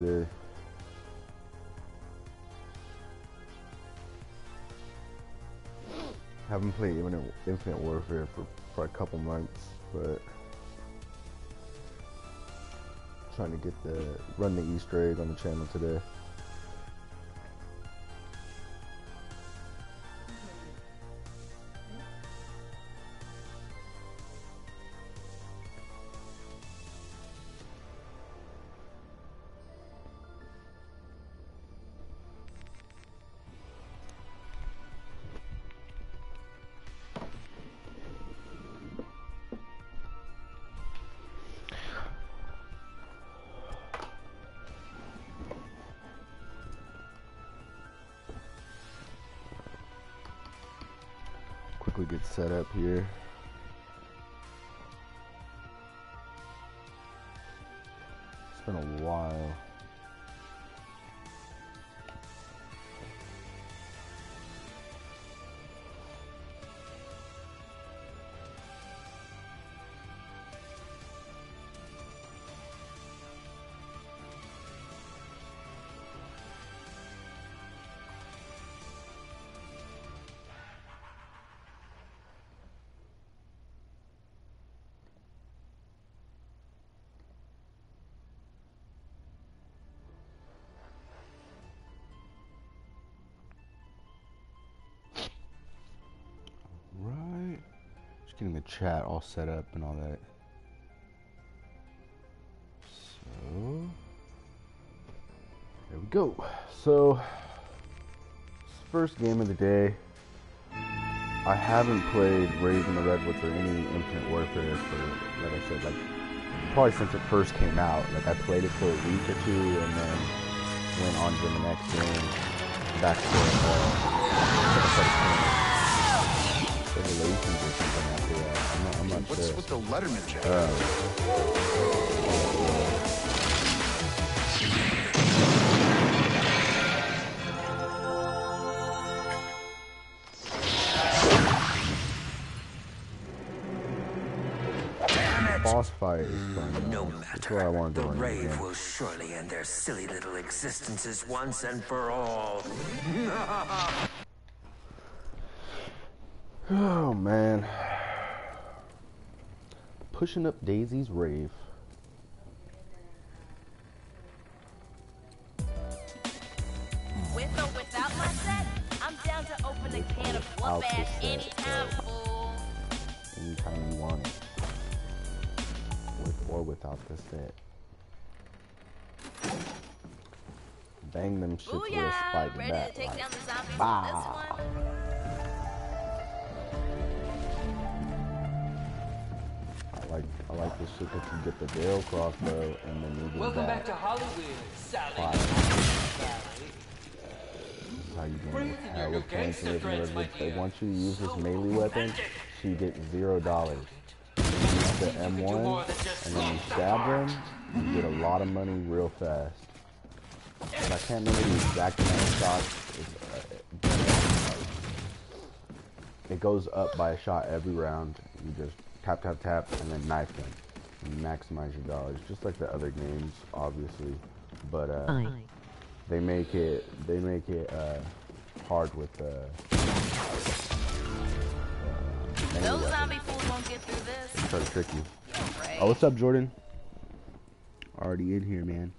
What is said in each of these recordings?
today. Haven't played Infinite, Infinite Warfare for, for a couple months, but trying to get the run the Easter egg on the channel today. Set up here. Getting the chat all set up and all that. So, there we go. So, first game of the day. I haven't played Rave in the Redwoods or any Infinite Warfare for, like I said, like probably since it first came out. Like I played it for a week or two and then went on to the next game. Back to uh, Revelations or something after that. I'm not, I'm not What's sure. with the Letterman jacket? Uh, boss fight is fun. No though. That's I matter. The rave will surely end their silly little existences once and for all. Oh man. Pushing up Daisy's rave. With or without my set, I'm down to open a can of whoop ass anytime, fool. anytime you want it. With or without the set. Bang them shits with a Booyah! spike Ready to take like, down the zombies with shit that you get the Veil crossbow and the moving Welcome bat. back to Hollywood, Sally. This is how you get Bring with it to hell your with points and my They want you to use this melee weapon, romantic. so you get zero dollars. You use the M1 and then you stab them, you get a lot of money real fast. But I can't remember the exact amount of shots. It's, uh, it goes up by a shot every round. You just tap, tap, tap, and then knife them. And maximize your dollars, just like the other games, obviously. But uh, they make it they make it uh, hard with uh, uh, melee Those weapons. zombie fools won't get through this. Try to trick you. Right. Oh, what's up, Jordan? Already in here, man.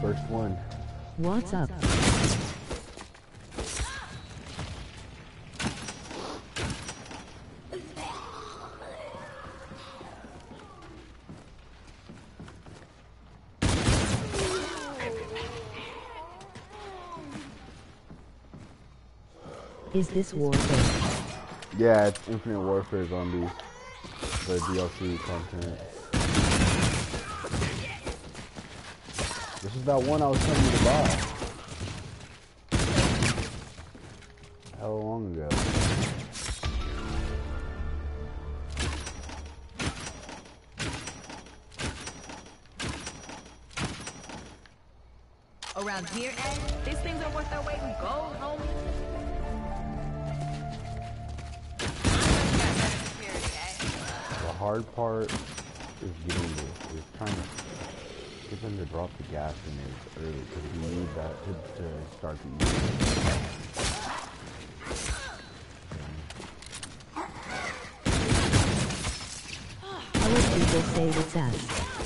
First one. What's up? Is this Warfare? Yeah, it's Infinite Warfare Zombies. The DLC content. This is that one I was telling you to buy. Hard part is getting the, is trying to get them to drop the gas grenades early because we need that to, to start the easy. Other people say it's us.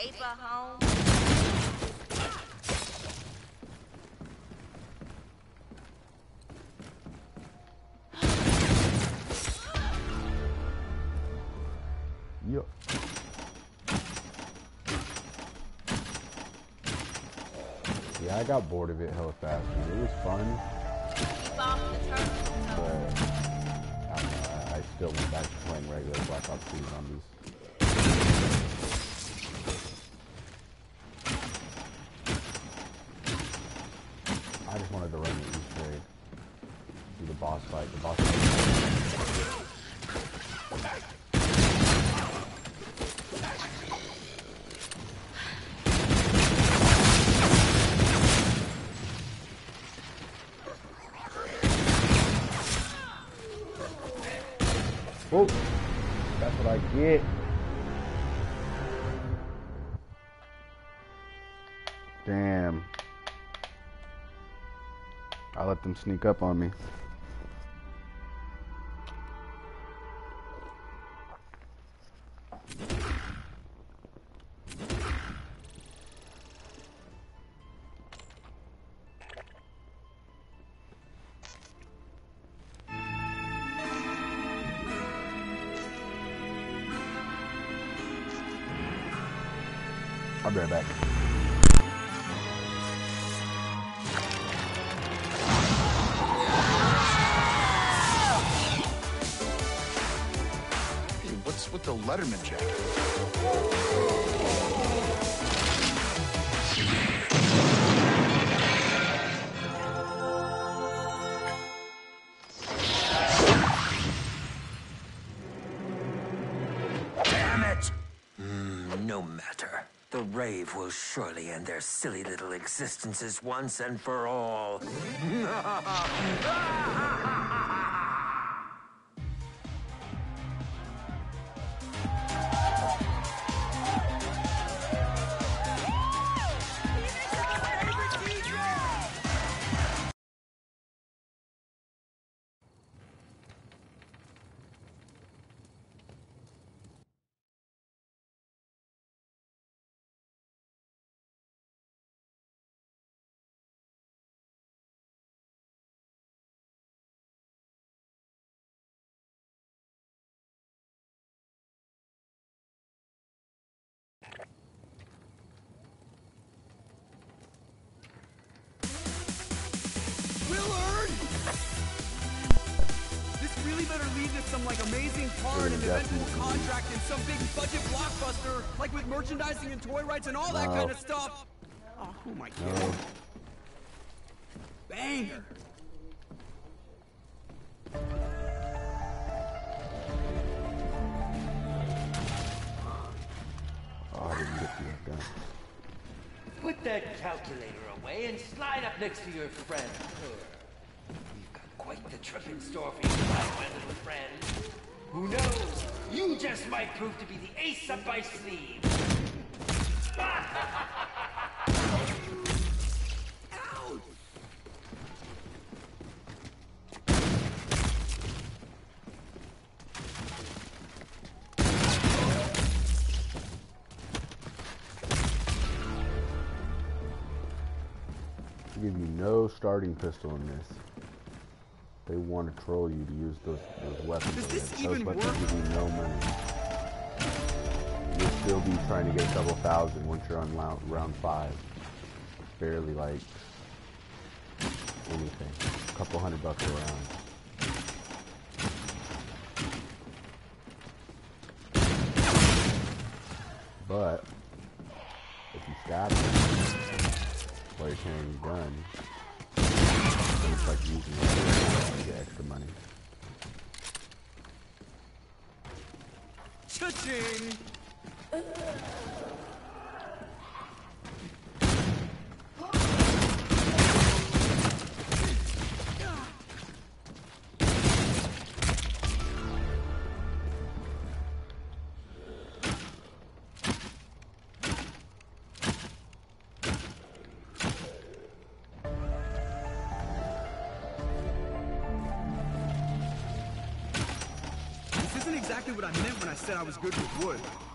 Paper home. Yup. Yeah, I got bored of it hella fast. It was fun, Keep off the turtle. but I don't know. I, I still went back to playing regular Black Ops 2 zombies. Sneak up on me. Letterman jacket? Hmm, no matter. The rave will surely end their silly little existences once and for all. merchandising and toy rights and all that kind of stuff. Oh, who am I kidding? No. Banger! Oh, I didn't get to gun. Put that calculator away and slide up next to your friend. her. We've got quite the trip in store for you, my my little friend. Who knows? You just might prove to be the ace up my sleeve. Give you no starting pistol in this. They want to troll you to use those, those weapons. Does this. Those even work? give you no money. You'll still be trying to get a couple thousand once you're on round, five. Barely like anything. A couple hundred bucks a round. But if you stab them while you're carrying a gun, just like using it to get extra money. Cha-ching! This isn't exactly what I meant when I said I was good with wood.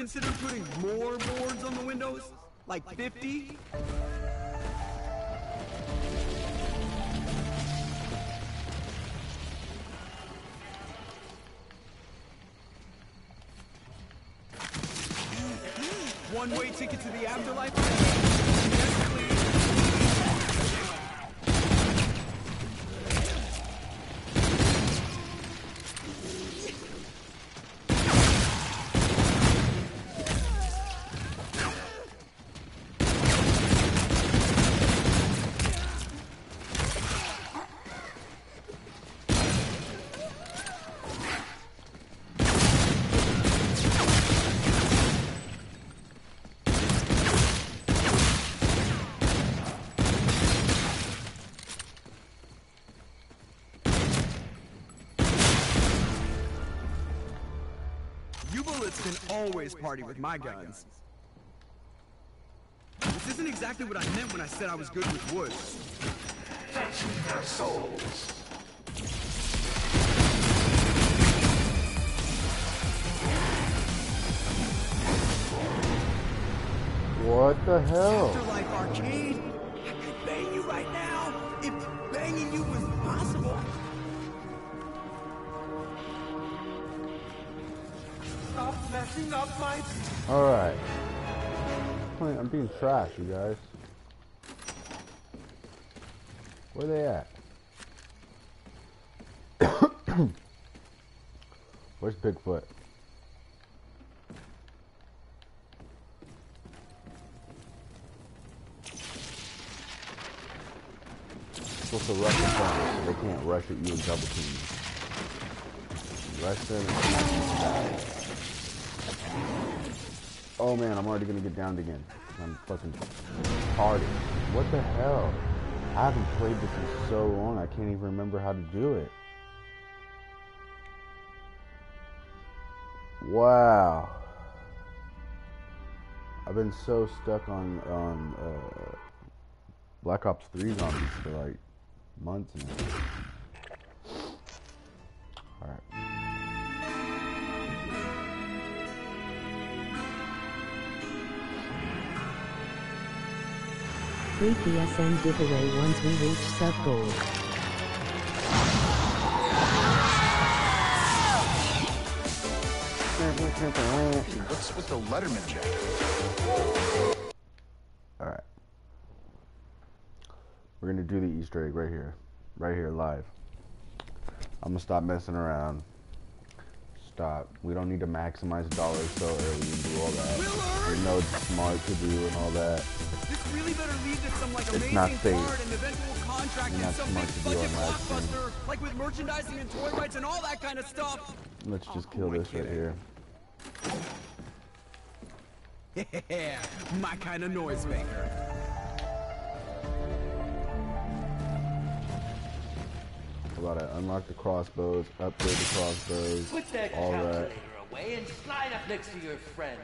Considered putting more boards on the windows? Like 50? Always party with my guns. This isn't exactly what I meant when I said I was good with wood. What the hell? Afterlife Arcade? Alright. I'm being trash, you guys. Where they at? Where's Bigfoot? supposed to rush in front so they can't rush at you and double team you. Rush them and. Oh man, I'm already gonna get downed again. I'm fucking retarded. What the hell? I haven't played this in so long, I can't even remember how to do it. Wow. I've been so stuck on on uh, Black Ops 3 zombies for like months now. Alright. Free PSN giveaway once we reach sub gold. What's with the Letterman jacket? Alright. We're gonna do the Easter egg right here. Right here, live. I'm gonna stop messing around. Stop. We don't need to maximize dollars so early and do all that. Willard! We know it's smart to do and all that. This really better lead to some like It's amazing not card safe. and eventual contract You're and not some smart big to do budget on live blockbuster, like with merchandising and toy rights and all that kind of stuff. Let's just Oh, kill this get right here. Yeah, my kind of noise We gotta unlock the crossbows, upgrade the crossbows, Put that all that. away and slide up next to your friend.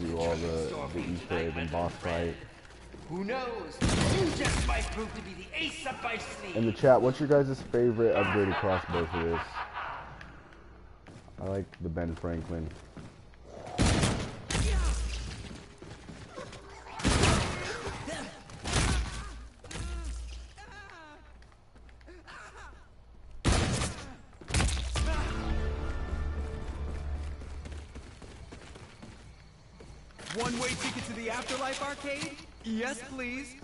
Do all the, the Easter egg and boss fight. Who knows? You just might prove to be the ace up my sleeve. In the chat, what's your guys' favorite upgraded crossbow for this? I like the Ben Franklin. Yes, please.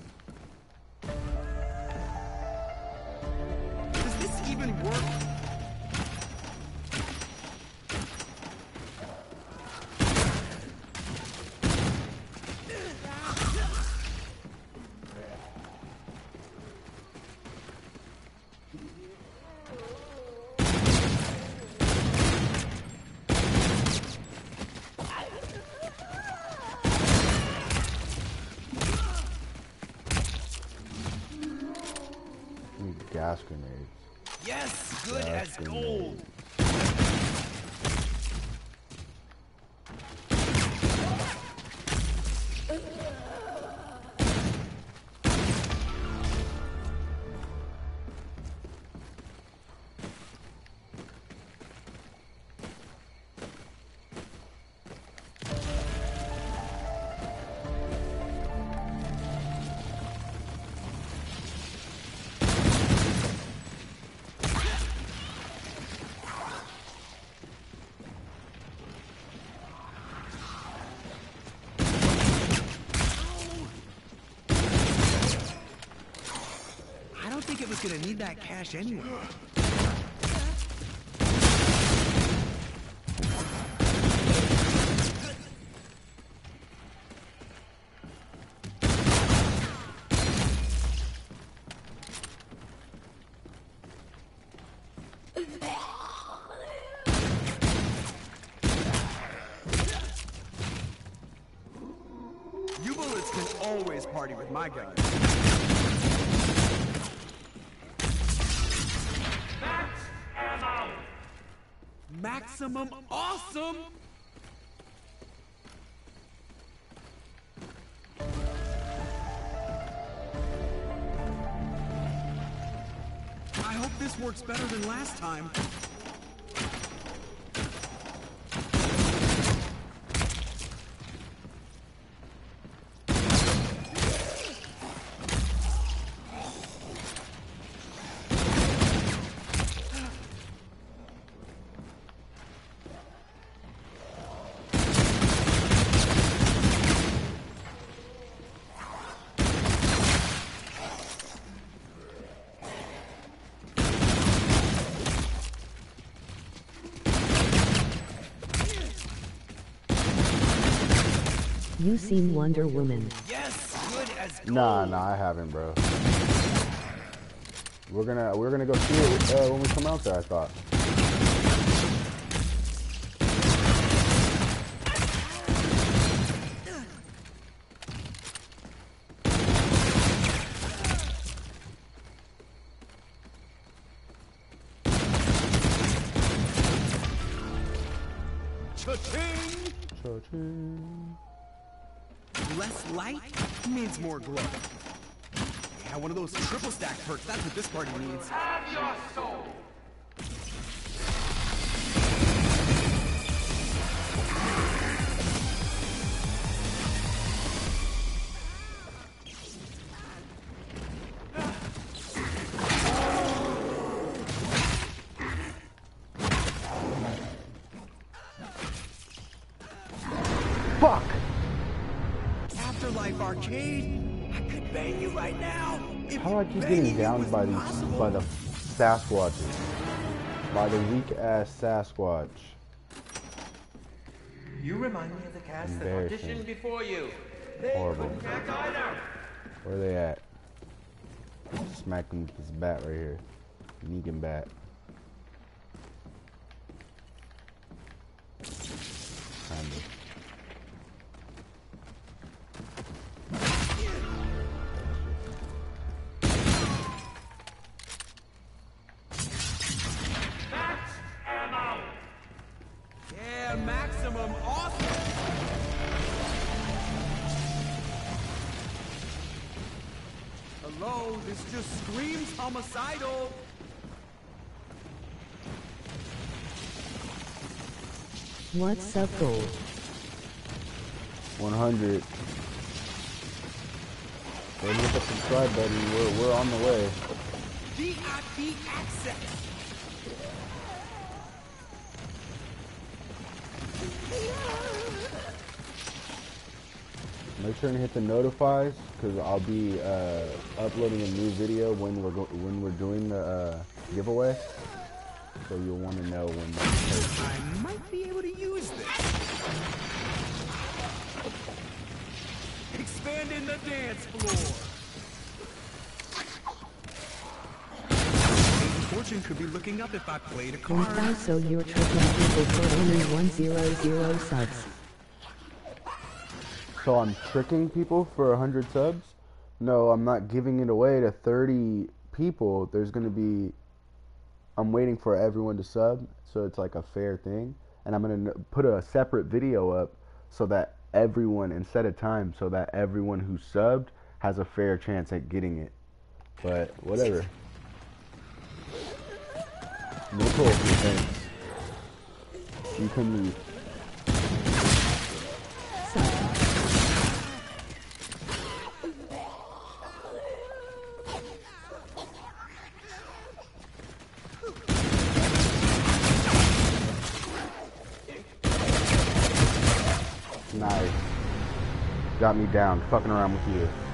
Gonna need that cash anyway. You bullets can always party with my guys. Maximum awesome! I hope this works better than last time. You seen Wonder Woman. Yes, good as gold. Nah, nah, I haven't, bro. We're gonna we're gonna go see it uh, when we come out there. I thought. Cha-ching! Cha-ching. Less light means more glow. Yeah, one of those triple stack perks. That's what this party needs. Have your soul. Keep getting downed by these possible. by the Sasquatches? By the weak ass Sasquatch. You remind me of the cast that auditioned before you. They Horrible. couldn't act either. Where are they at? Smack him with this bat right here. Negan bat. Kinda. What's up, gold? 100. Go hit the subscribe button. We're, we're on the way. VIP access. Make sure and hit the notifies because I'll be uh, uploading a new video when we're go- when we're doing the uh, giveaway. So you'll want to know when that's. I might be able to use this. Expanding the dance floor. Fortune could be looking up if I played a And card. also you're tricking people for only 100 subs. So I'm tricking people for 100 subs? No, I'm not giving it away to 30 people. There's going to be I'm waiting for everyone to sub, so it's like a fair thing. And I'm going to put a separate video up so that everyone instead of time so that everyone who subbed has a fair chance at getting it. But whatever. No talking, thanks. You can leave. Nice. Me down, fucking around with you.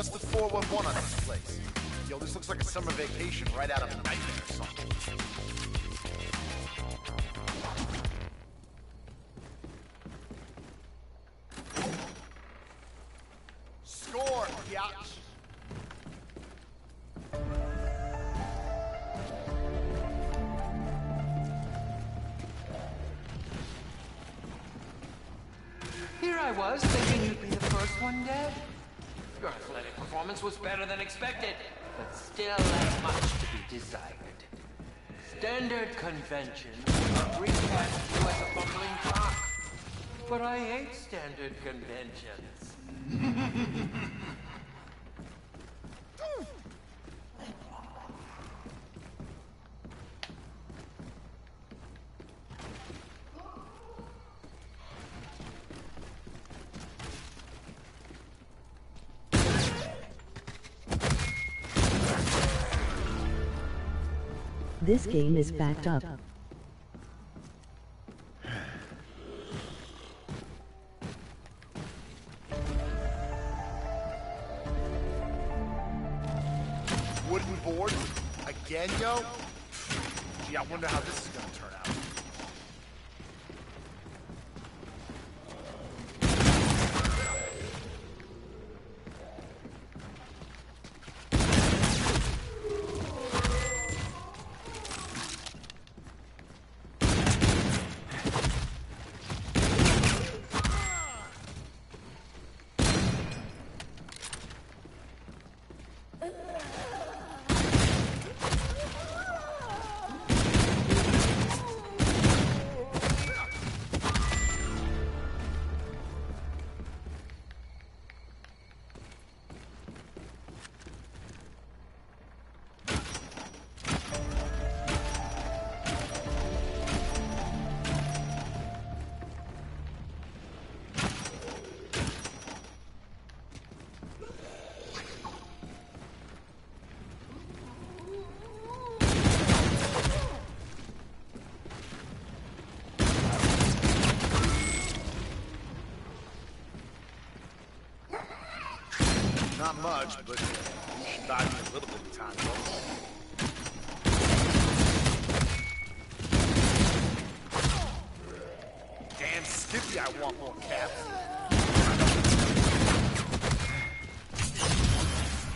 What's the 411 on this place? Yo, this looks like a summer vacation right out of a nightmare or something. Conventions recast you as a bumbling jock. But I hate standard conventions. This game is backed up. much, but you should buy me a little bit of time, though. Damn Skippy, I want more caps.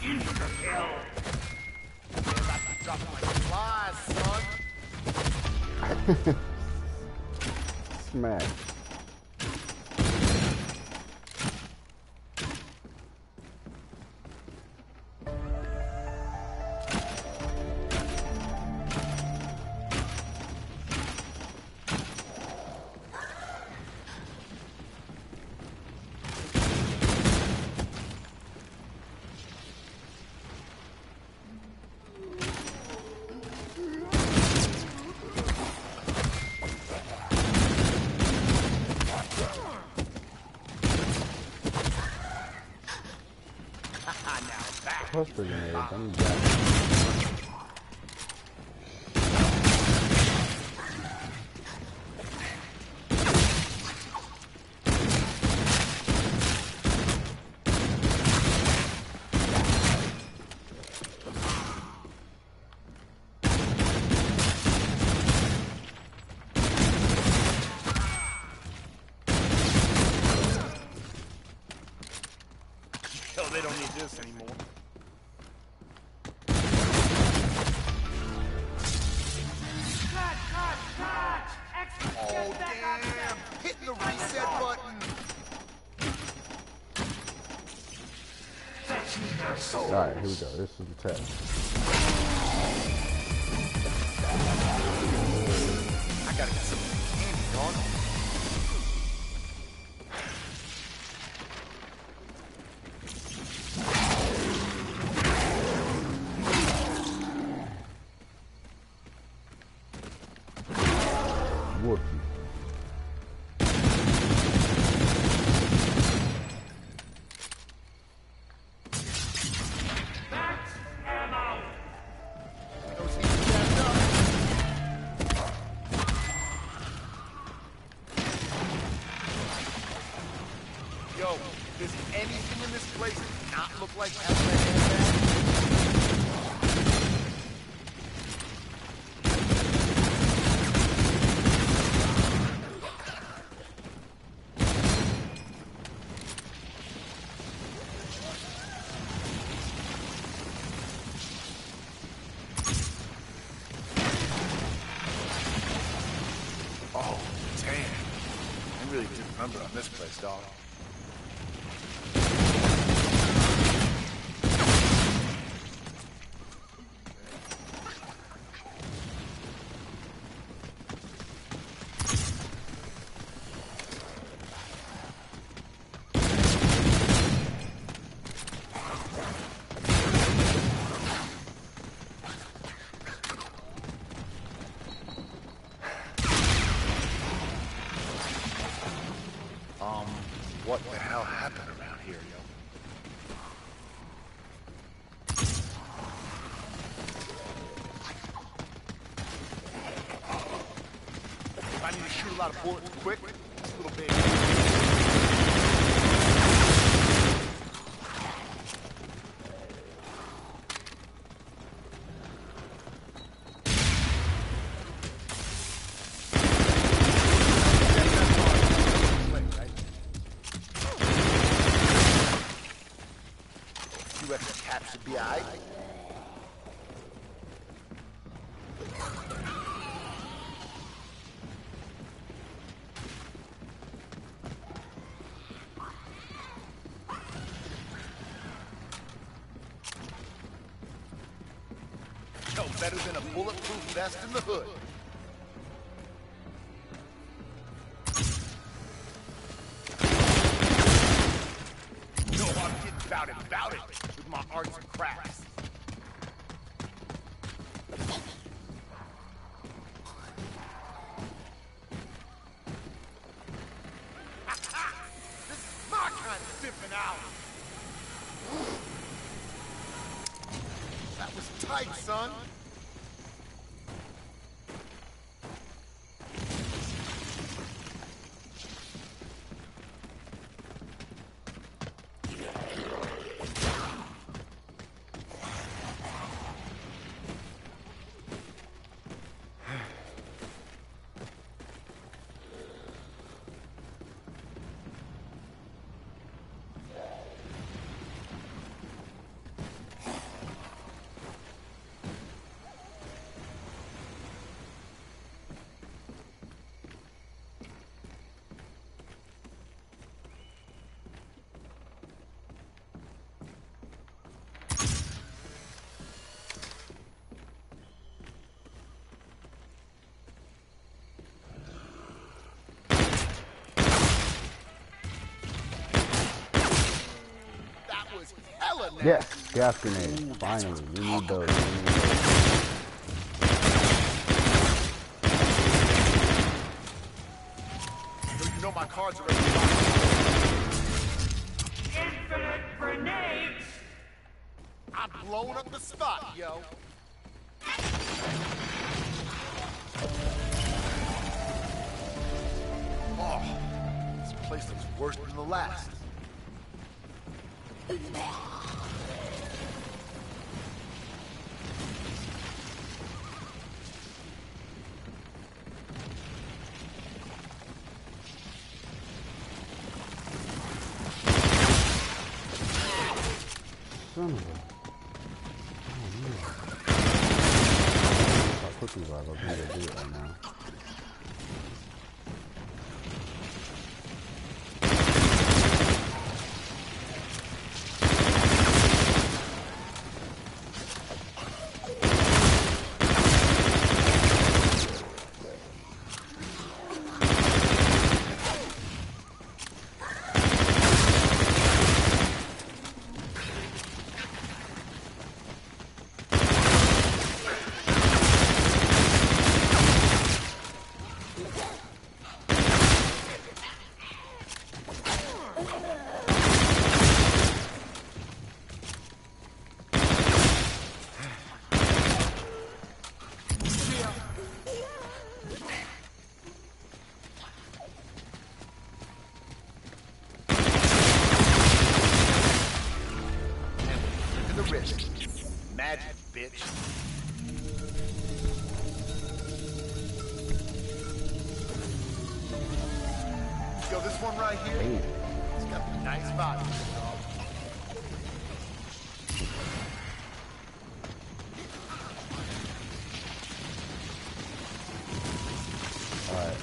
Insta kill. Flies, son. Smack. Alright, here we go. This is the test. quick. better than a bulletproof vest in the hood. Yes, gas grenades. Finally, we need those. We need those. So you know my cards are ready. Infinite grenades! I've blown up the spot, yo. Oh, this place looks worse than the last. Son of a. Oh, man. How quickly do I go do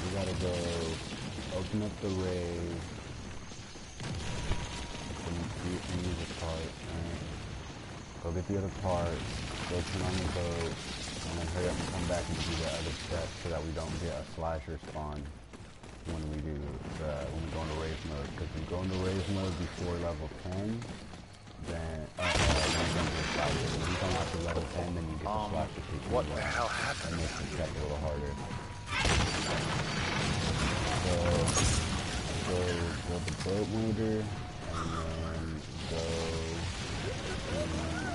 we gotta go open up the rave. Open up the music part, right? Go get the other parts, go turn on the boat, and then hurry up and come back and do the other steps so that we don't get a slasher spawn when we do the, when we go into rave mode. Because when we go into rave mode before level 10, then, uh, uh, then you don't get slasher. When you come after level 10, then you get the Um, slasher what the hell happened? That makes the check a little harder. So, go, go the boat motor, and then go to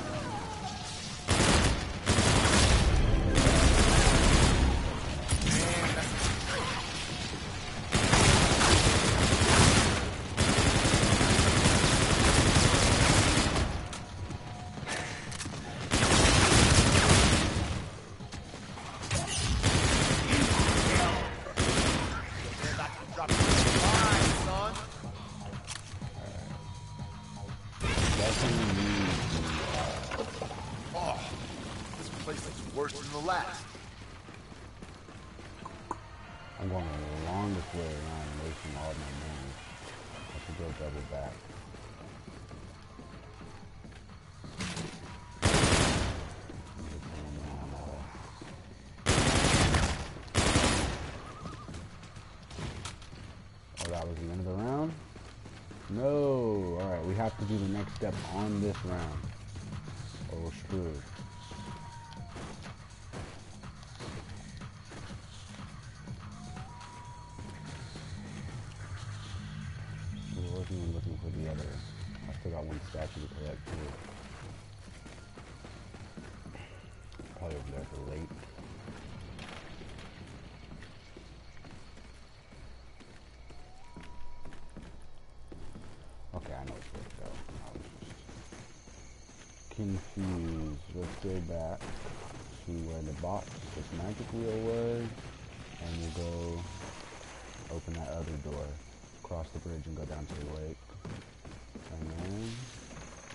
step on this round. Just confused. Let's go back to where the box, this magic wheel was, and we'll go open that other door, cross the bridge and go down to the lake. And then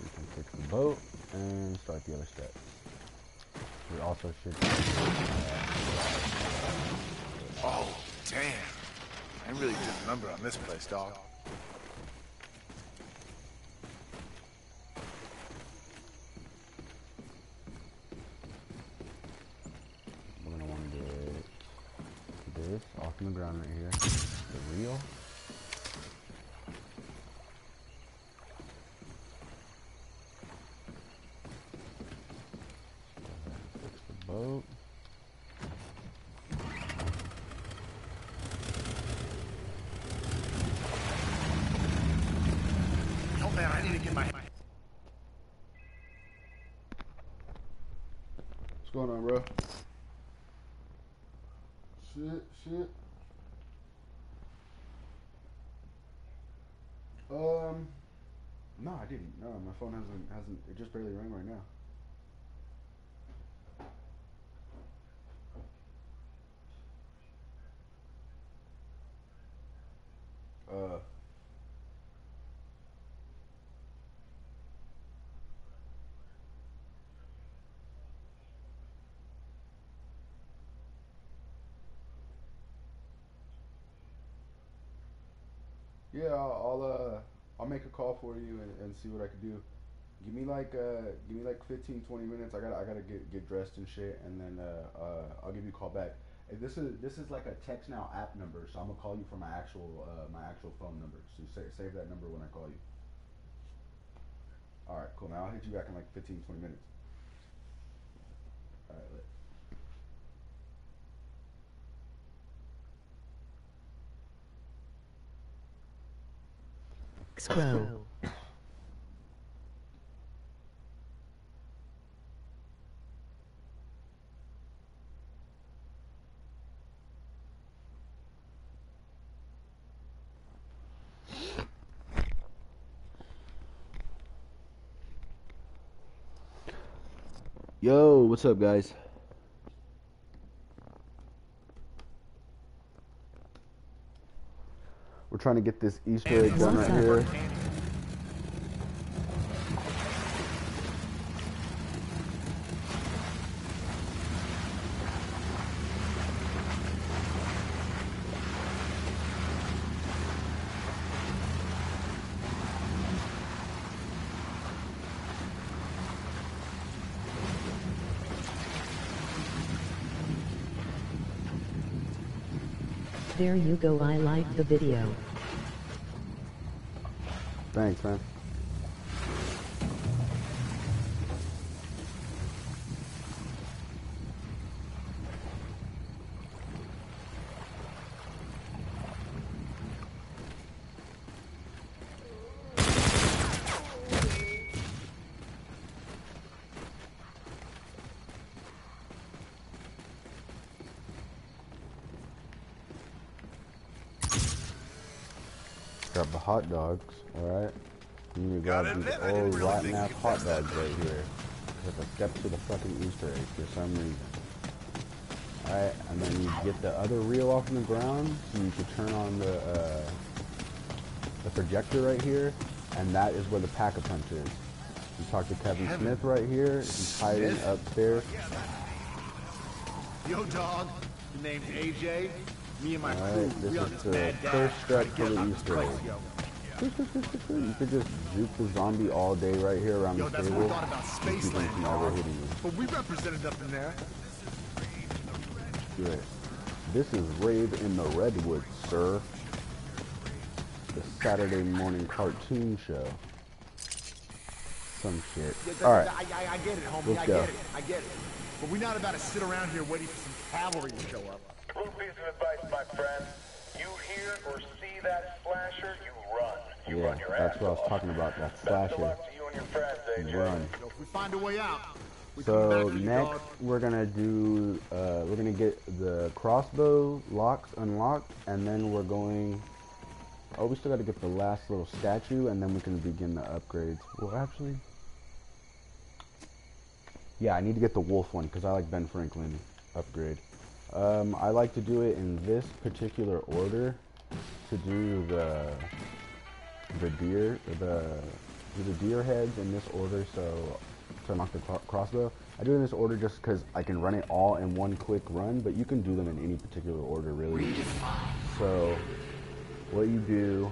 we can fix the boat and start the other steps. We also should. Oh, damn. I really didn't remember on this place, dog. We're gonna want to get this off on the ground right here. The reel. Oh. Oh man, I need to get my. What's going on, bro? Shit, shit. Um, no, I didn't. No, my phone hasn't hasn't. It just barely rang Yeah, I'll, I'll uh I'll make a call for you and, and see what I can do. Give me like uh give me like 15 20 minutes. I got to I got to get get dressed and shit and then uh, uh I'll give you a call back. Hey, this is this is like a text now app number, so I'm to call you from my actual uh my actual phone number. So save save that number when I call you. All right, cool. Now I'll hit you back in like 15 20 minutes. All right, Scroll. Yo, what's up, guys? Trying to get this Easter egg done right here. There you go. I like the video. Thanks, man. Hot dogs, alright? And Gotta these old really rotten ass hot dogs right here. It's like a step to the fucking Easter egg for some reason. Alright, and then you get the other reel off in the ground, so you can turn on the uh, the projector right here, and that is where the pack-a-punch is. You talk to Kevin, Kevin Smith right here, he's hiding Smith? upstairs. Yo, dog. Named AJ. Me and my Alright, crew, this we is the first dash trying step to to the Easter egg. Yo. You could just juke the zombie all day right here around Yo, the that's what table. we thought about and keep him Spaceland, from ever dog. hitting you. But we represented up in there. Good. This is Rave in the Redwoods, sir. The Saturday morning cartoon show. Some shit. Yeah, Alright. I, I, I get it, homie. Let's I go. get it. I get it. But we're not about to sit around here waiting for some cavalry to show up. Little piece of advice, my friend. You hear or see that slasher, you run. You Yeah, run your that's what I was talking about, that Best slasher. you and your friends, AJ. Run. So if we find a way out, So back to you, next we're gonna do uh, we're gonna get the crossbow locks unlocked and then we're going oh we still gotta get the last little statue and then we can begin the upgrades. Well actually Yeah, I need to get the wolf one because I like Ben Franklin upgrade. Um, I like to do it in this particular order to do the the deer the the deer heads in this order so to unlock the crossbow. I do it in this order just because I can run it all in one quick run, but you can do them in any particular order really. So what you do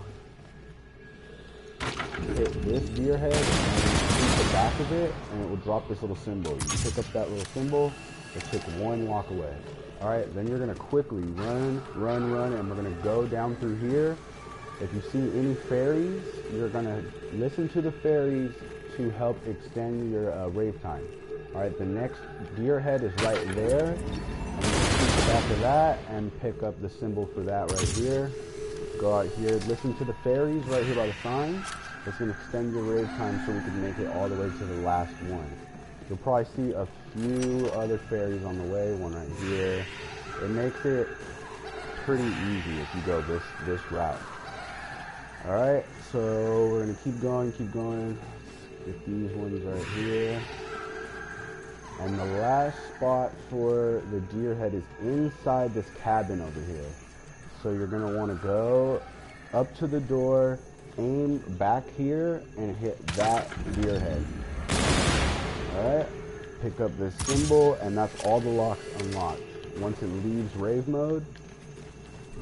hit this deer head and the back of it and it will drop this little symbol. You pick up that little symbol, it takes one walk away. Alright, then you're gonna quickly run, run, run, and we're gonna go down through here. If you see any fairies, you're gonna listen to the fairies to help extend your uh, rave time. Alright, the next deer head is right there. After that and pick up the symbol for that right here. Go out here, listen to the fairies right here by the sign. It's going to extend your rave time so we can make it all the way to the last one. You'll probably see a few other fairies on the way, one right here. It makes it pretty easy if you go this, this route. Alright, so we're to keep going, keep going. Get these ones right here. And the last spot for the deer head is inside this cabin over here. So you're want to go up to the door, aim back here, and hit that deer head. Alright? Pick up this symbol, and that's all the locks unlocked. Once it leaves rave mode,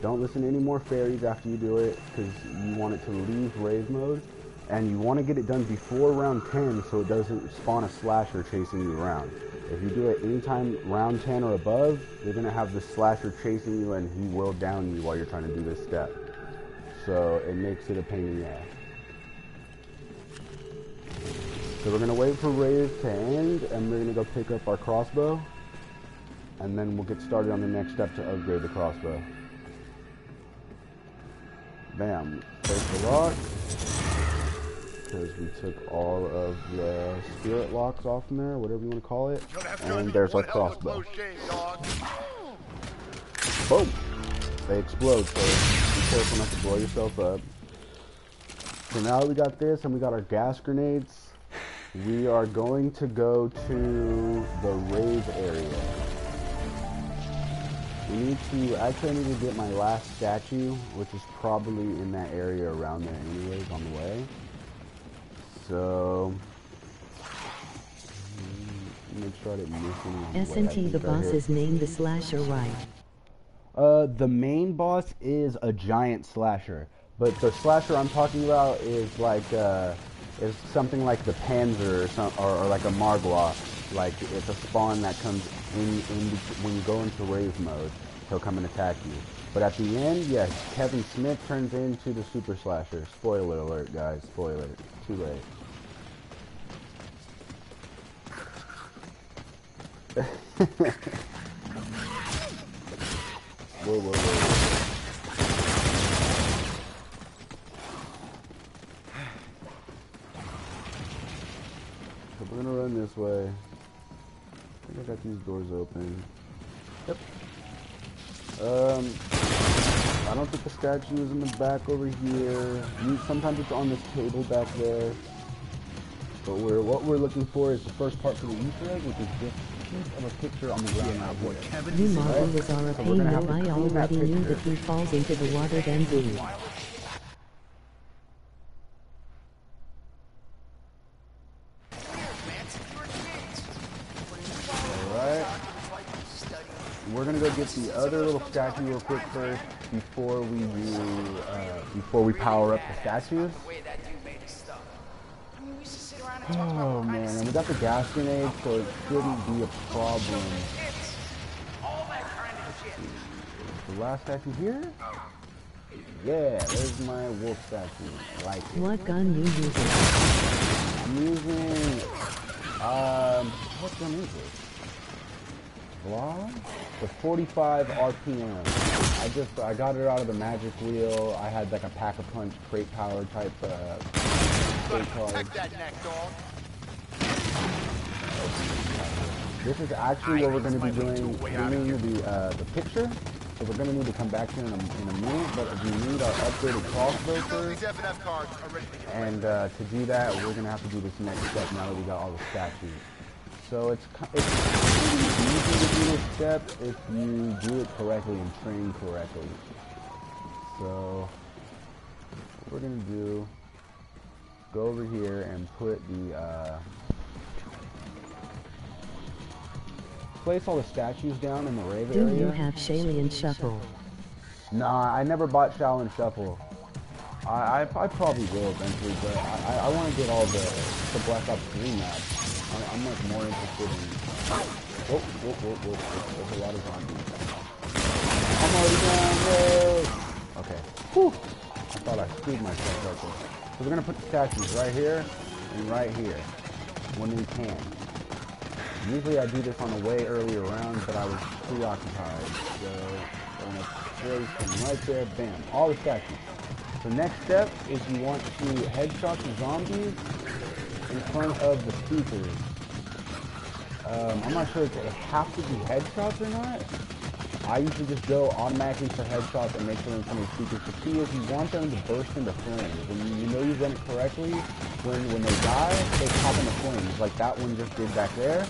don't listen to any more fairies after you do it, because you want it to leave rave mode. And you want to get it done before round 10 so it doesn't spawn a slasher chasing you around. If you do it anytime round 10 or above, you're going to have the slasher chasing you and he will down you while you're trying to do this step. So it makes it a pain in the ass. So we're going to wait for Rave to end and we're going to go pick up our crossbow. And then we'll get started on the next step to upgrade the crossbow. Bam. Place the lock. Because we took all of the spirit locks off from there, whatever you want to call it. And there's our crossbow. Boom! They explode, so be careful not to blow yourself up. So now that we got this and we got our gas grenades, we are going to go to the rave area. We need to, actually I need to get my last statue, which is probably in that area around there anyways on the way. So, make sure I didn't miss any. on the. I SNT the boss is named the slasher right. Uh, the main boss is a giant slasher, but the slasher I'm talking about is like uh, is something like the Panzer or some, or, or like a Margwa. Like it's a spawn that comes in, in when you go into rave mode. He'll come and attack you. But at the end, yes, Kevin Smith turns into the super slasher. Spoiler alert, guys. Spoiler. Too late. Whoa, whoa, whoa. We're gonna run this way. I think I got these doors open. Yep. Um, I don't think the statue is in the back over here. You, sometimes it's on this table back there. But we're, what we're looking for is the first part for the Easter egg, which is this piece of a picture on the ground right here. Kevin, New he's model Right. was our So we're pain gonna though have to I already knew that he falls into the water then boo. Alright. We're gonna go get the other little statue real quick first before we do uh, before we power up the statues. Oh man, and we got the gas grenade, so it shouldn't be a problem. The last statue here? Yeah, there's my wolf statue. Like it. What gun you using? I'm using um what gun is it? Blah? The 45 RPM. I just I got it out of the magic wheel. I had like a pack a punch crate power type uh card. Protect that neck, dog. This is actually what we're going to be doing, doing the uh, the picture. So we're going to need to come back here in a, in a minute, but we need our upgraded crossbow first. FNF cards are ready to get And uh, to do that, we're going to have to do this next step now that we got all the statues. So it's, it's pretty easy to do this step if you do it correctly and train correctly. So what we're going to do, go over here and put the, uh, place all the statues down in the rave Do area. you have Shaolin Shuffle? Nah, I never bought Shaolin and Shuffle. I, I, I probably will eventually, but I, I, I want to get all the, the Black Ops 3 maps. I'm, I'm much more interested in... Whoa, whoa, whoa, whoa, whoa, there's a lot of zombies. I'm already down, whoa! Okay. Whew. I thought I screwed myself right there. So we're to put the statues right here and right here when we can. Usually I do this on a way earlier round, but I was preoccupied. So I'm gonna place them right there, bam, all the statues. So next step is you want to headshot the zombies in front of the speakers. Um, I'm not sure if they have to be headshots or not. I usually just go automatically for headshots and make sure in front of the speakers. The key is you want them to burst into flames. When you, know you've done it correctly, when when they die, they pop into flames. Like that one just did back there.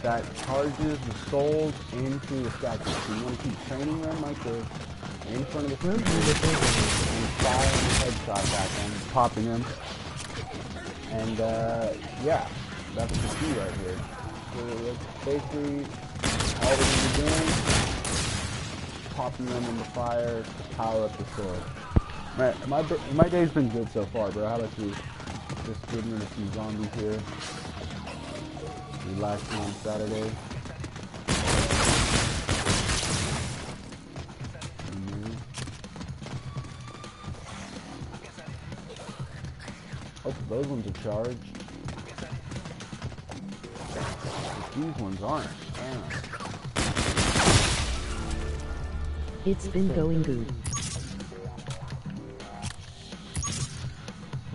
That charges the souls into the statues. So you want to keep training them like this in front of the speakers and firing headshots at them, popping them. And uh, yeah, that's the key right here. So that's basically all we're gonna be doing popping them in the fire to power up the sword. My, my, my day's been good so far, bro. How about you? Just getting rid of some zombies here. Relaxing on Saturday. Hope those ones are charged. But these ones aren't. Damn. It's been going good.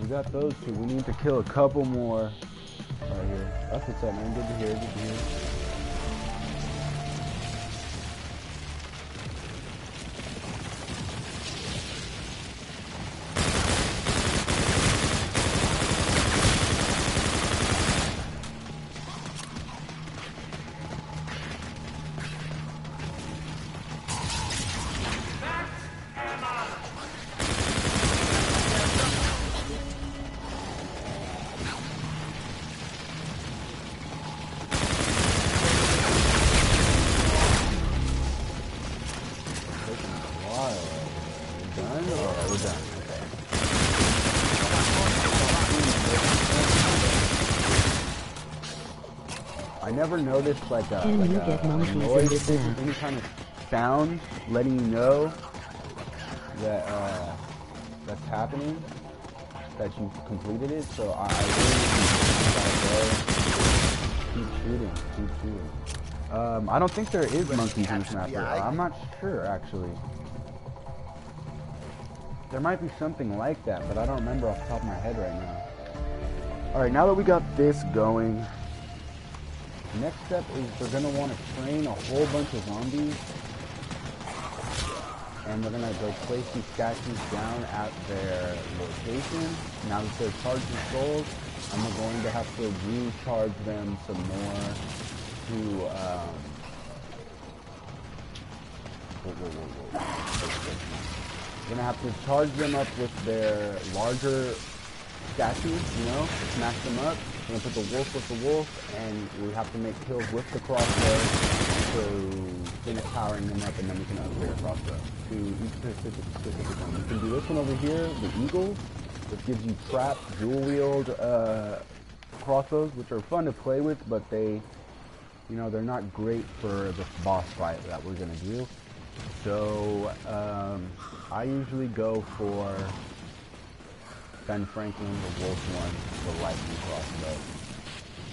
We got those two. We need to kill a couple more right here. That's what's up, man. Good to hear. Good to hear. Never noticed like a, Can like you a get monkeys in noise, this map? any kind of sound letting you know that uh, that's happening, that you've completed it. So I, I really gotta. Keep shooting, keep shooting. Um, I don't think there is monkeys in this map. the or- eye? I'm not sure actually. There might be something like that, but I don't remember off the top of my head right now. Alright, now that we got this going, next step is we're gonna want to train a whole bunch of zombies. And we're gonna go place these statues down at their location. Now that they're charged with souls, I'm going to have to recharge them some more to um, whoa, whoa, whoa. We're gonna have to charge them up with their larger statues, you know, smash them up. We're gonna put the wolf with the wolf, and we have to make kills with the crossbow to finish powering them up, and then we can upgrade a crossbow to each specific, specific one. You can do this one over here, the eagle, which gives you trap, dual-wield uh, crossbows, which are fun to play with, but they, you know, they're not great for the boss fight that we're gonna do. So um, I usually go for Ben Franklin, the Wolf one, the lightning crossbow.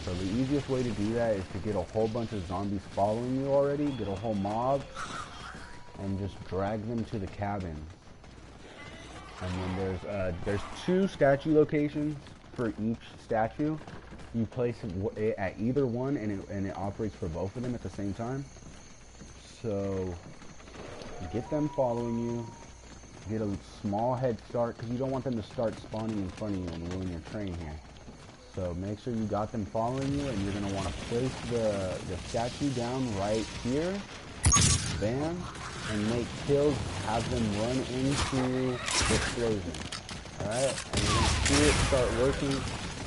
So the easiest way to do that is to get a whole bunch of zombies following you already, get a whole mob, and just drag them to the cabin. And then there's uh, there's two statue locations for each statue. You place it it at either one, and it and it operates for both of them at the same time. So get them following you, get a small head start because you don't want them to start spawning in front of you and ruin your train here. So make sure you got them following you, and you're gonna want to place the the statue down right here, bam, and make kills. Have them run into the explosion. All right, and gonna see it start working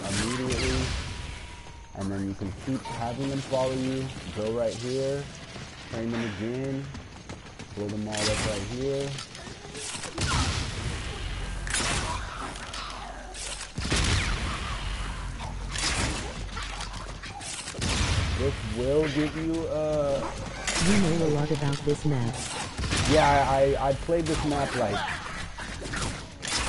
immediately, and then you can keep having them follow you. Go right here, train them again, blow them all up right here. This will give you uh You know a lot about this map. yeah, I, I, I played this map like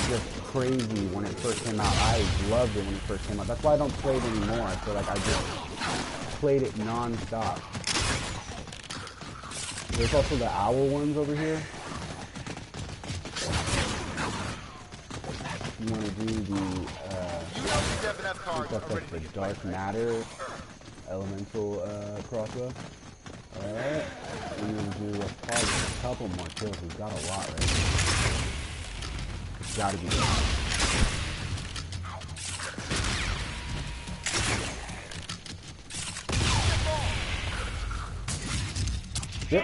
just crazy when it first came out. I loved it when it first came out. That's why I don't play it anymore. I feel like I just played it non-stop. There's also the owl ones over here. You want to do the, uh, You have the Devin F I think card. that's I'm ready like the dark matter elemental uh, crossbow. Alright, we're gonna do a, probably a couple more kills. We've got a lot right now. It's gotta be done. Yep.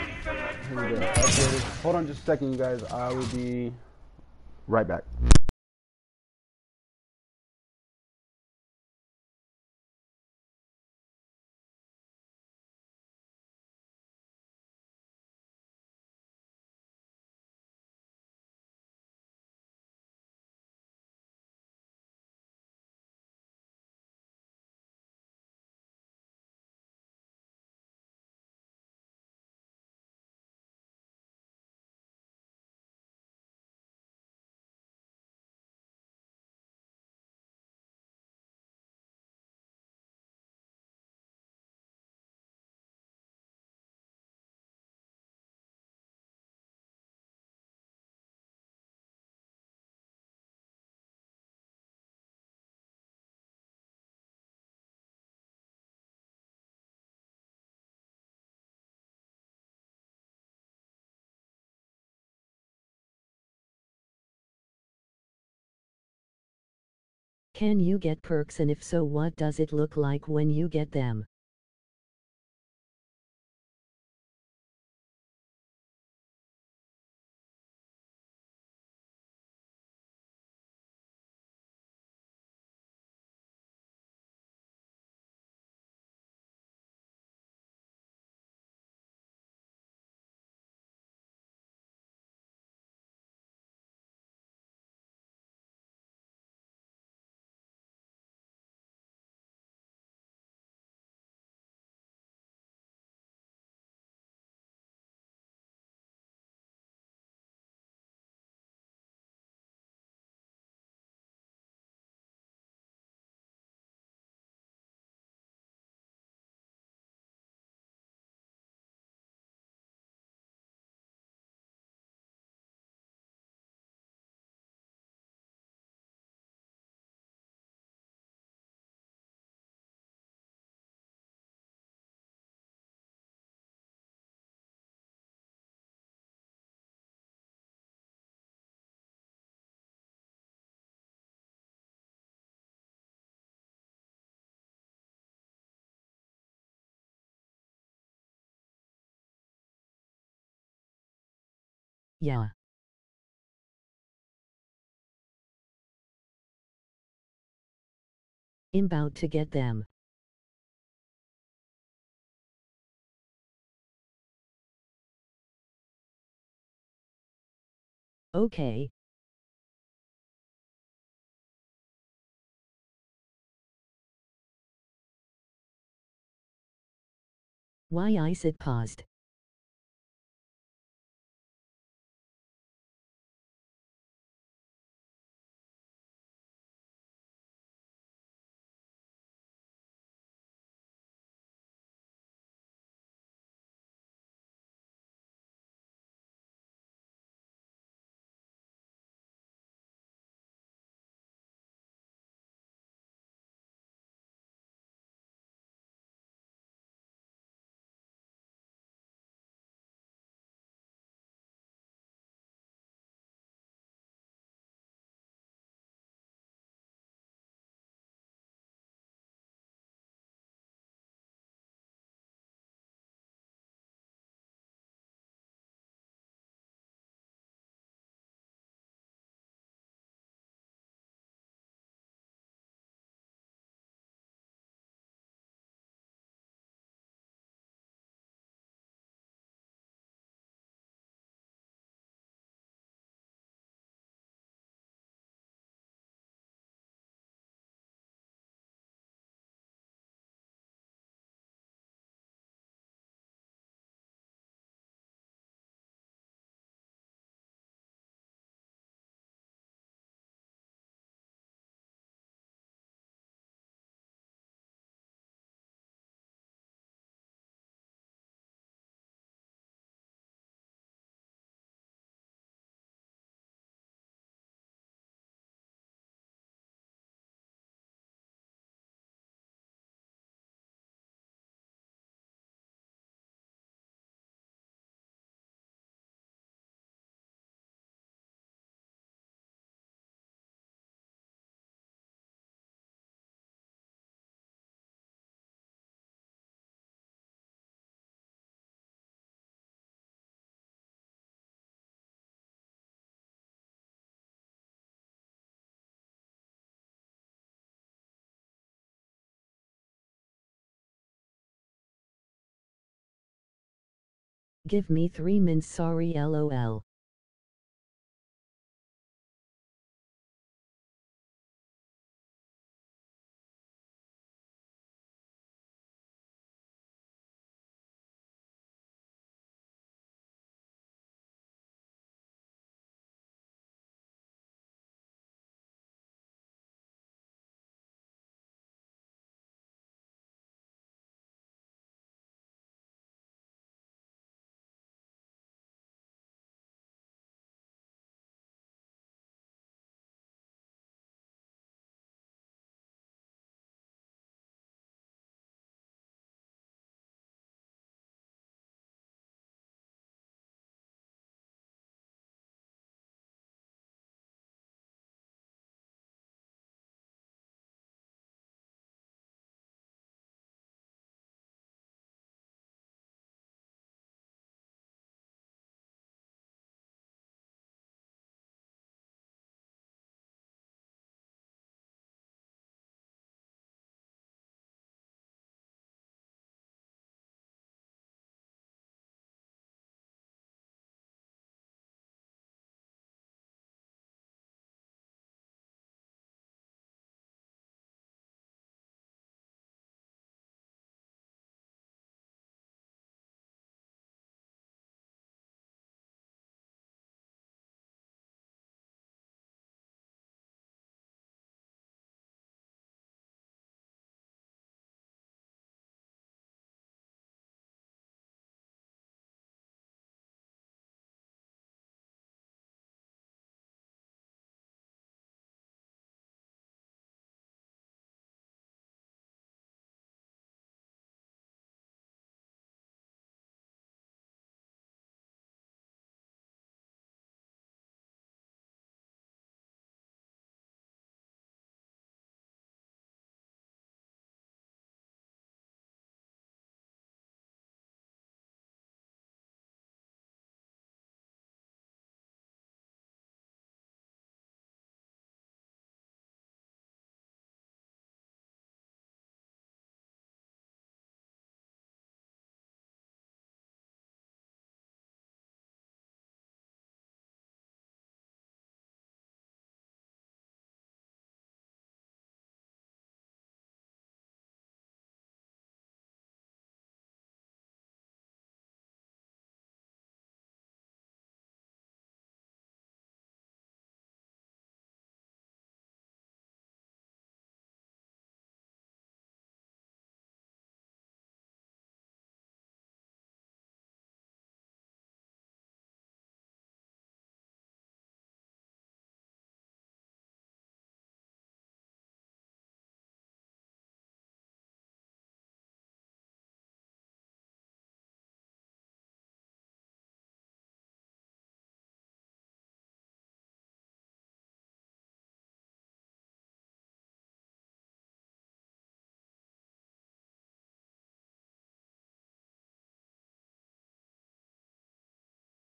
Hold on just a second, you guys. I will be right back. Can you get perks and if so what does it look like when you get them? Yeah. I'm about to get them. Okay. Why I sit paused. Give me three mints sorry lol.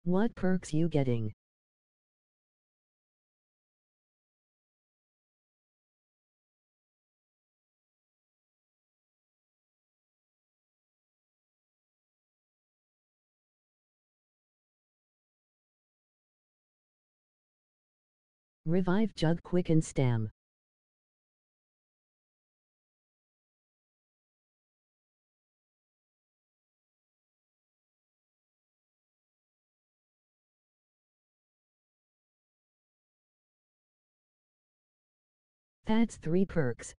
What perks you getting? Revive Jug Quick and Stam. That's three perks.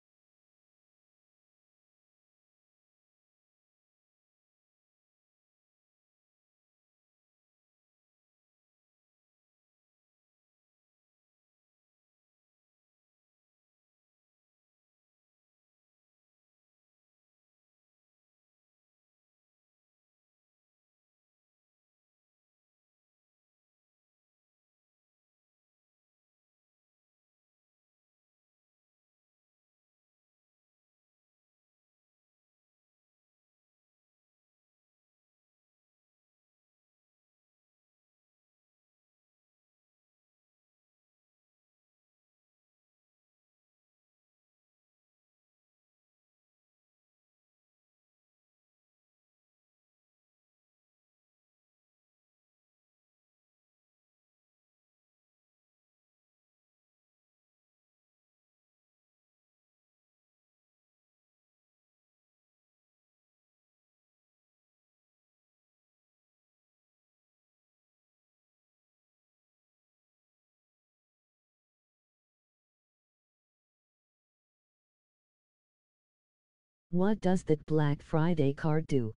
What does that Black Friday card do?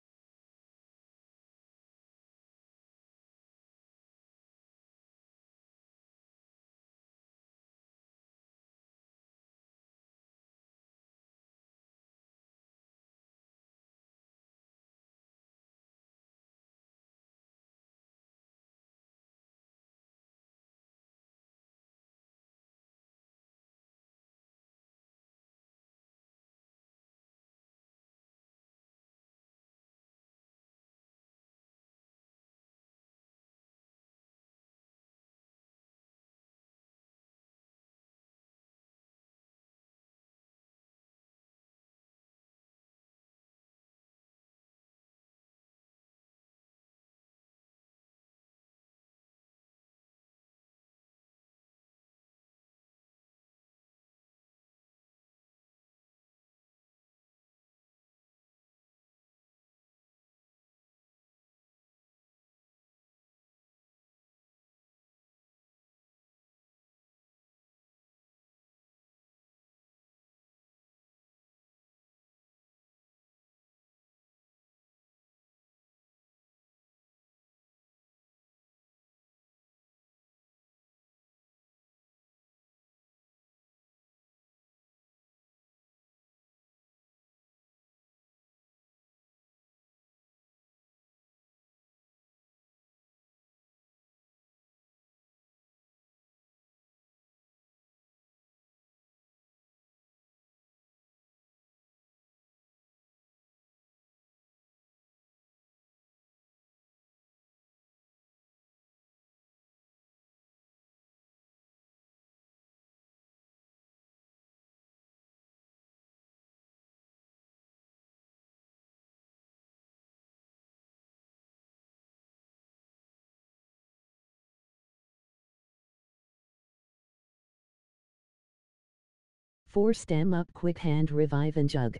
Four stem up quick hand revive and jug.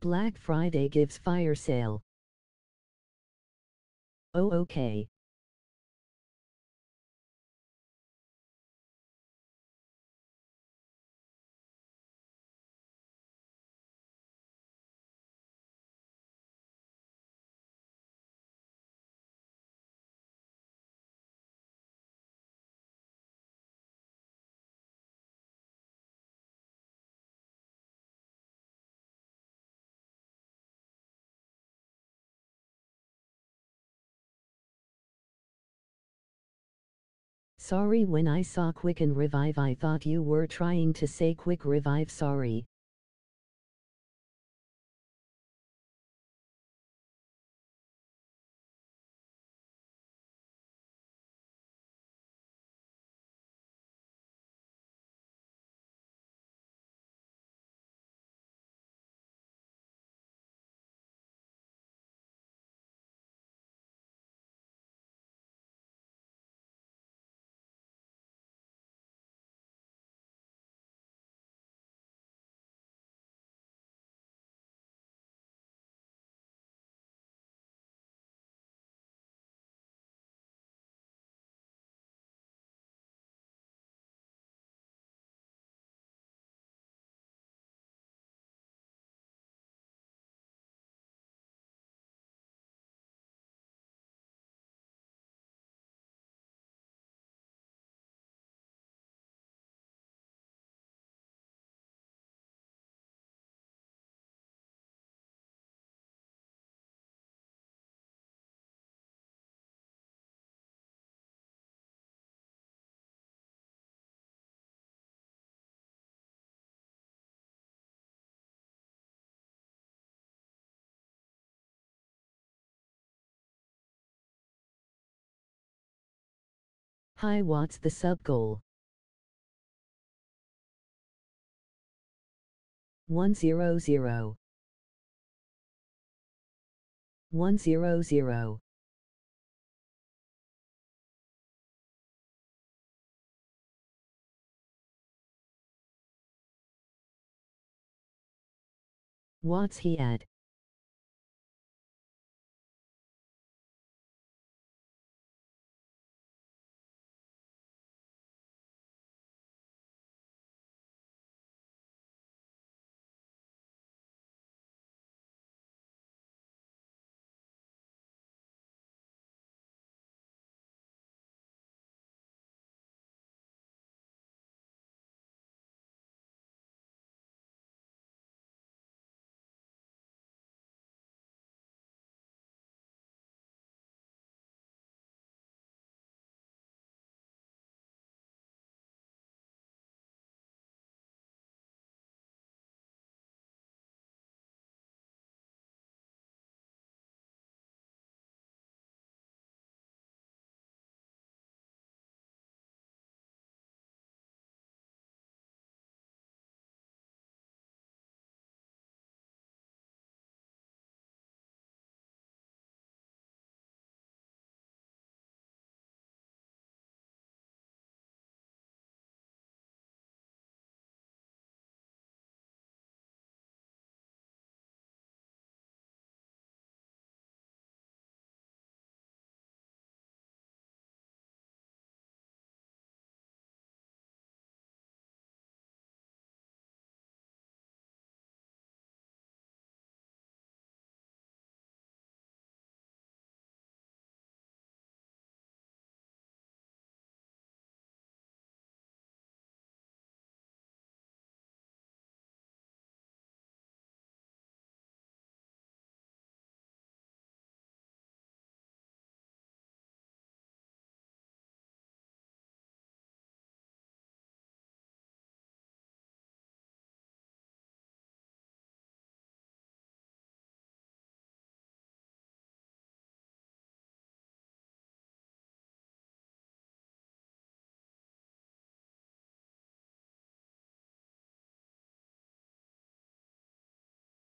Black Friday gives fire sale. Oh okay. Sorry when I saw quick and revive I thought you were trying to say quick revive sorry. Hi what's the sub goal? 100 100 What's he at?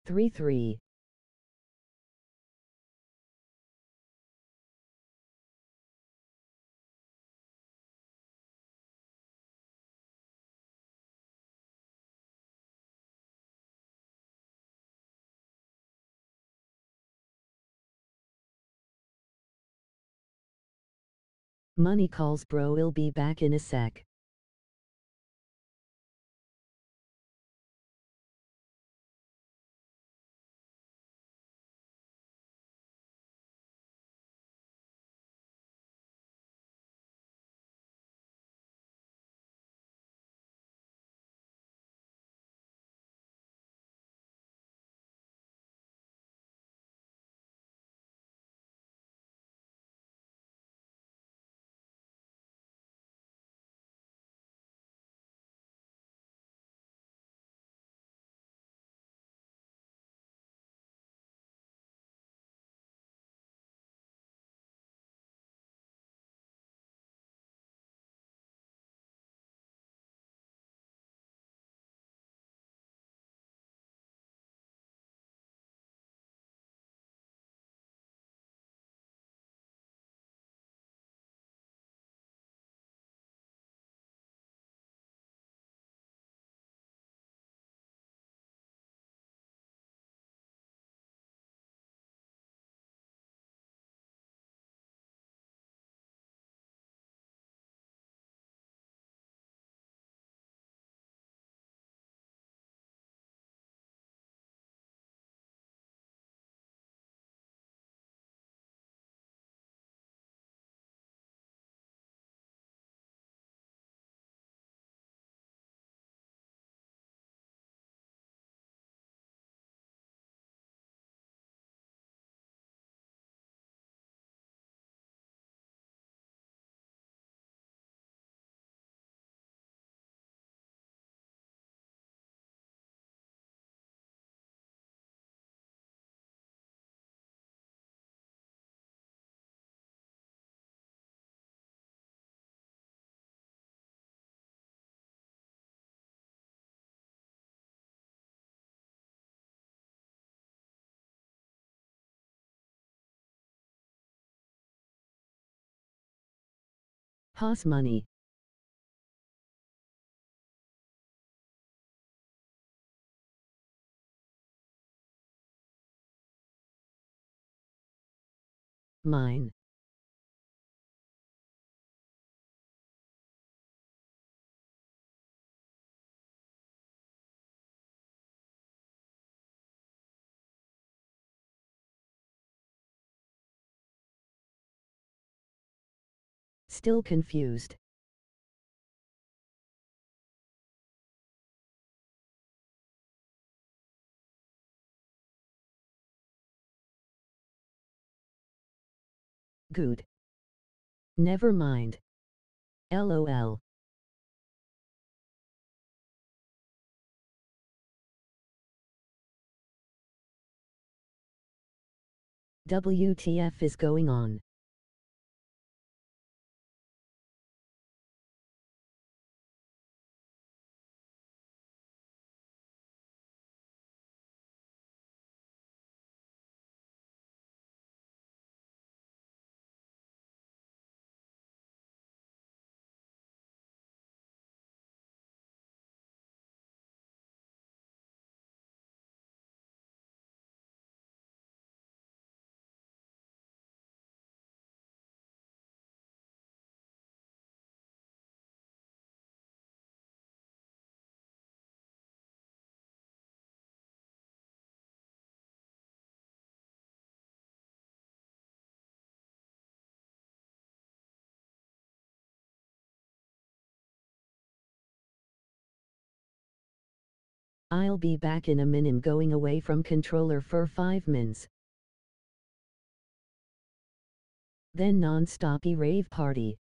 3 3. Money calls bro I'll be back in a sec. Hoss money. Mine. Still confused. Good. Never mind. LOL. WTF is going on? I'll be back in a minute going away from controller for 5 mins. Then non-stoppy rave party.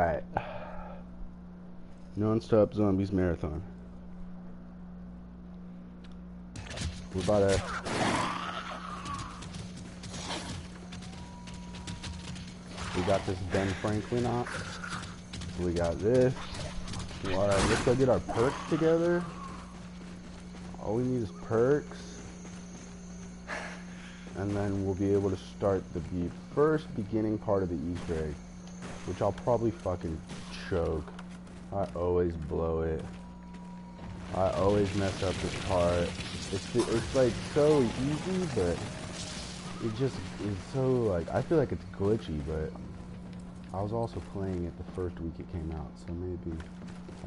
Alright. Non-stop zombies marathon. We're about to... We got this Ben Franklin op. We got this. Alright, let's go get our perks together. All we need is perks. And then we'll be able to start the first beginning part of the Easter egg. Which I'll probably fucking choke. I always blow it. I always mess up this part. It's, it's like so easy, but it just is so like, I feel like it's glitchy, but I was also playing it the first week it came out, so maybe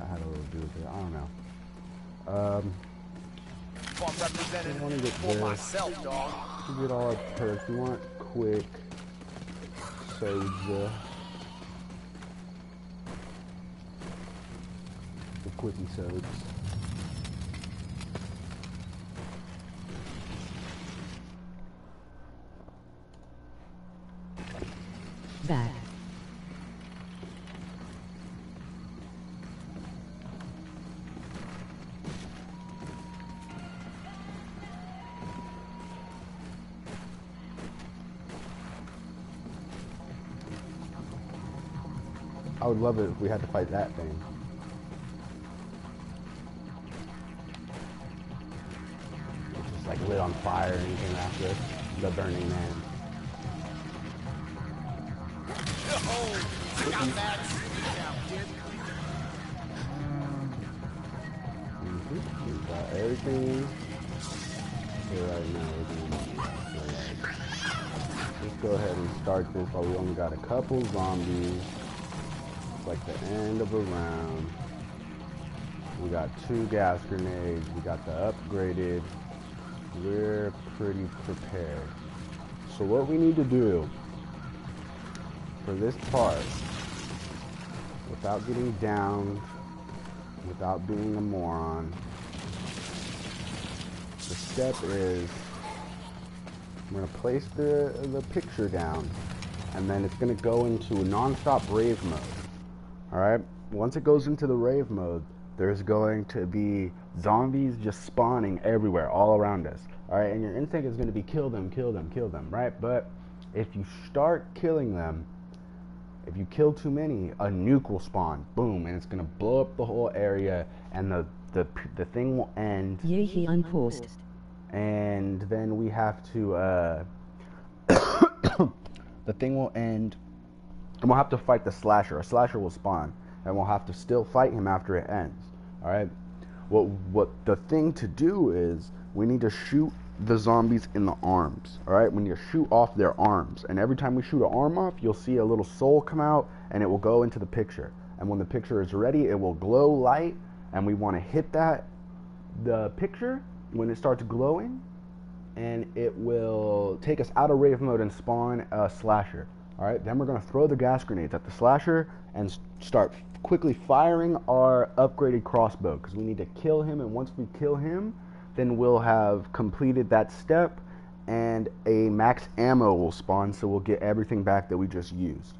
I had a little to do with it. I don't know. Um, I'm representing wanna get for myself, dog. we get all our perks. We want quick soda. The quickie sodas. Back. I would love it if we had to fight that thing. Fire and came after. The Burning Man. I got got everything. So right now let's go ahead and start this while we only got a couple zombies. It's like the end of a round. We got two gas grenades. We got the upgraded. We're pretty prepared. So what we need to do for this part, without getting down, without being a moron, the step is I'm gonna place the the picture down, and then it's gonna go into a non-stop rave mode. All right. Once it goes into the rave mode, there's going to be zombies just spawning everywhere, all around us. All right, and your instinct is going to be kill them, kill them, kill them, right? But if you start killing them, if you kill too many, a nuke will spawn, boom, and it's going to blow up the whole area, and the the the thing will end Yehi unpaused. and then we have to uh the thing will end and we'll have to fight the slasher a slasher will spawn and we'll have to still fight him after it ends all right? What what the thing to do is we need to shoot the zombies in the arms all right? Need to shoot off their arms. And every time we shoot an arm off you'll see a little soul come out and it will go into the picture. And when the picture is ready it will glow light. And we want to hit that the picture when it starts glowing. And it will take us out of rave mode and spawn a slasher. All right, then we're gonna throw the gas grenades at the slasher and start quickly firing our upgraded crossbow because we need to kill him. And once we kill him, then we'll have completed that step, and a max ammo will spawn, so we'll get everything back that we just used.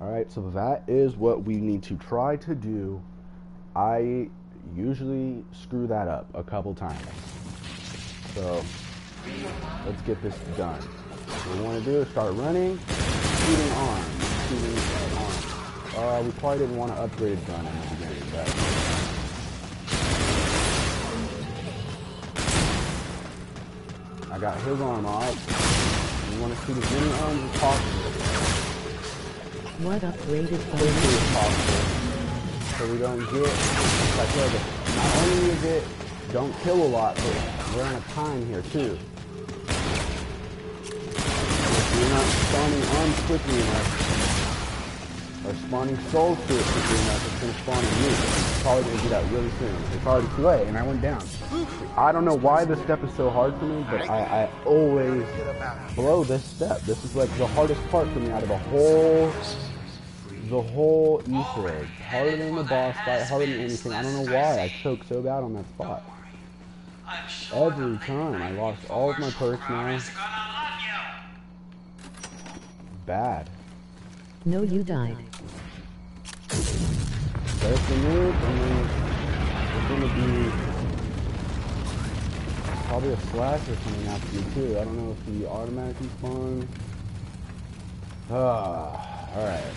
All right, so that is what we need to try to do. I usually screw that up a couple times. So let's get this done. What we want to do is start running, shooting arms, shooting. Uh, we probably didn't want to upgrade gun in the beginning, but I got his arm off. We want to shoot as many arms as possible, What upgraded phone? as possible, so we don't get. Like, look, not only is it don't kill a lot, but we're on a time here too. If you're not spawning arms quickly enough, or spawning souls to it quickly enough, it's gonna spawn in you. It's probably gonna do that really soon. It's already too late, and I went down. I don't know why this step is so hard for me, but I, I always blow this step. This is like the hardest part for me out of the whole the whole Easter egg. Harder than the boss fight, harder than anything. I don't know why I choked so bad on that spot. Every time I lost all of my perks now. Bad. No, you died. there's the nuke, and then gonna be probably a slasher coming after me too. I don't know if he automatically spawns. Ah, alright.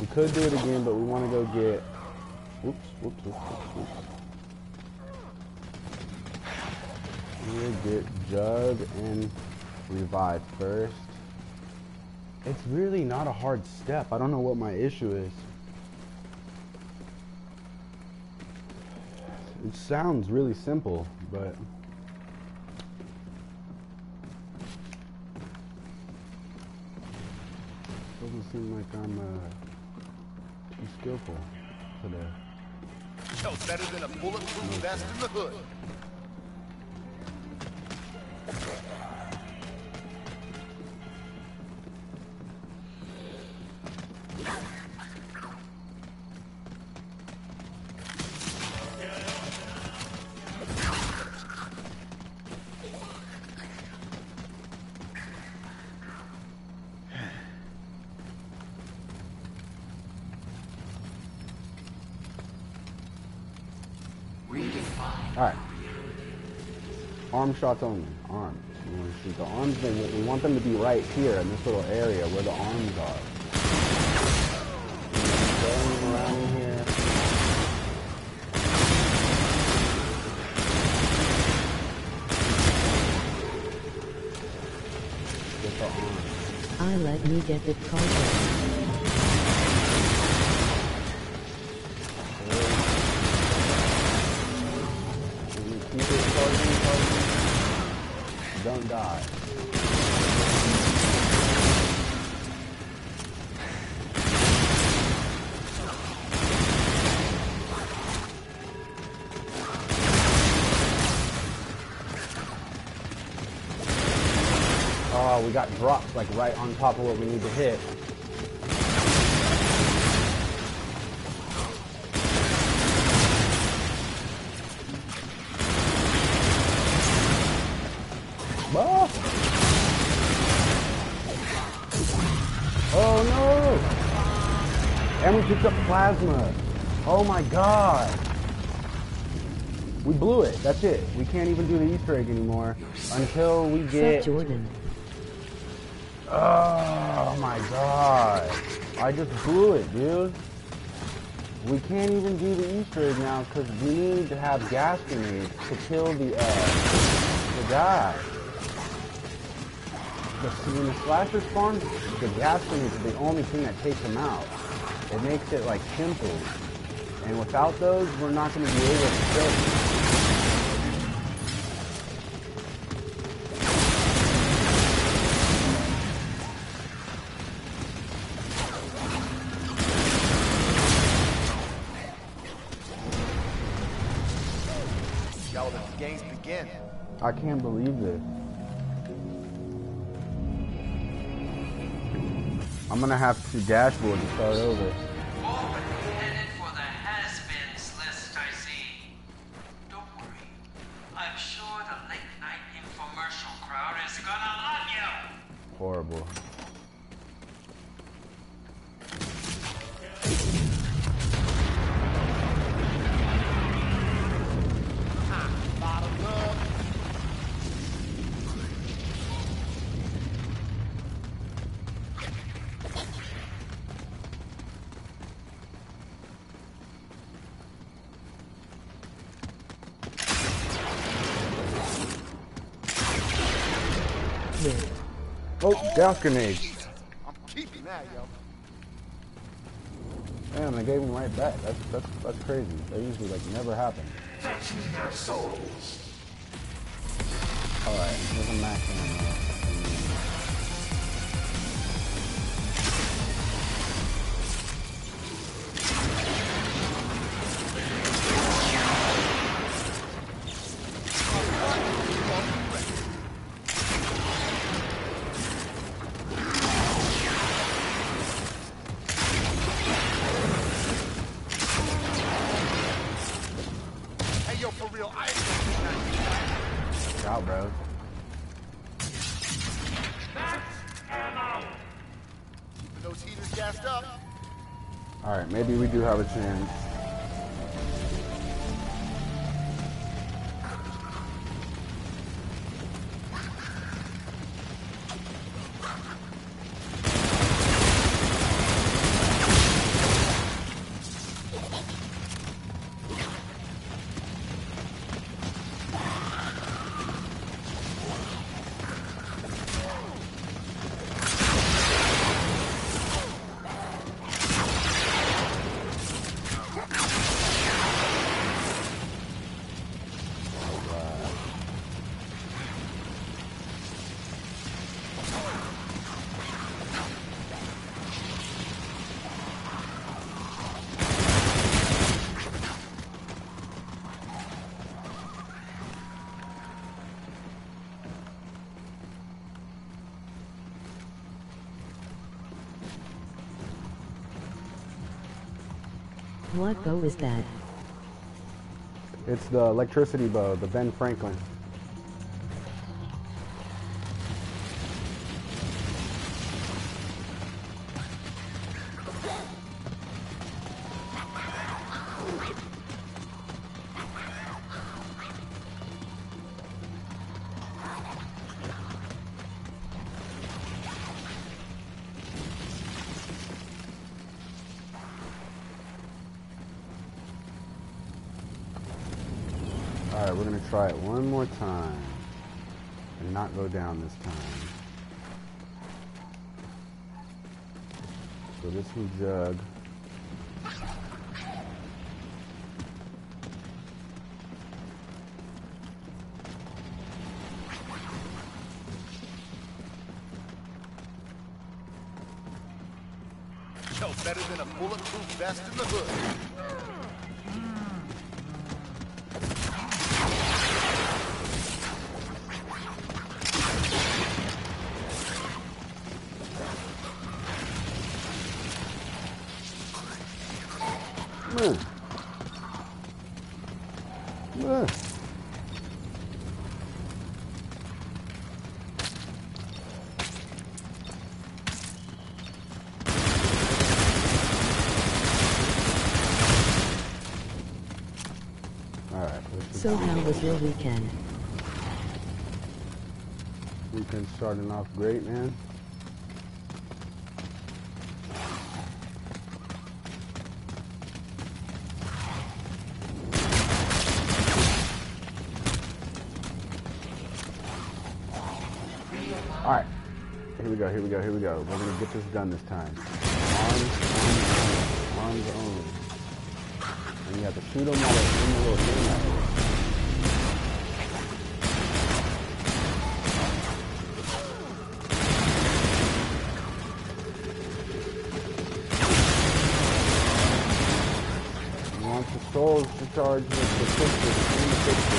We could do it again, but we want to go get. Whoops, whoops, whoops, whoops, whoops. We'll get Jug and Revive first. It's really not a hard step. I don't know what my issue is. It sounds really simple, but doesn't seem like I'm uh, too skillful today. Yo, better than a bulletproof vest in the hood. Alright. Arm shots only. Arms. We want to shoot the arms. We want them to be right here in this little area where the arms are. Around here. Get the arms. I let me get the cargo. Got drops like right on top of what we need to hit. Ah! Oh no! And we picked up plasma. Oh my god. We blew it. That's it. We can't even do the Easter egg anymore until we get. Jordan? Oh my god. I just blew it, dude. We can't even do the Easter egg now because we need to have gas grenades to kill the, uh, the guy. Because when the slasher spawns, the gas grenades are the only thing that takes him out. It makes it, like, simple. And without those, we're not going to be able to kill him. I can't believe this. I'm gonna have to dashboard to start over. Gas. I'm keeping that, yo. Damn, they gave him right back. That's that's that's crazy. That usually like never happen. Alright, there's a max ammo. Hey, maybe we What bow is that? It's the electricity bow, the Ben Franklin. More time. And not go down this time. So this one jug. Was your weekend? Weekend starting off great, man. Alright. Here we go, here we go, here we go. We're gonna get this done this time. Arms, arms. And you have to shoot them while they're in the little thing. Souls to charge with the pistol in the pistol.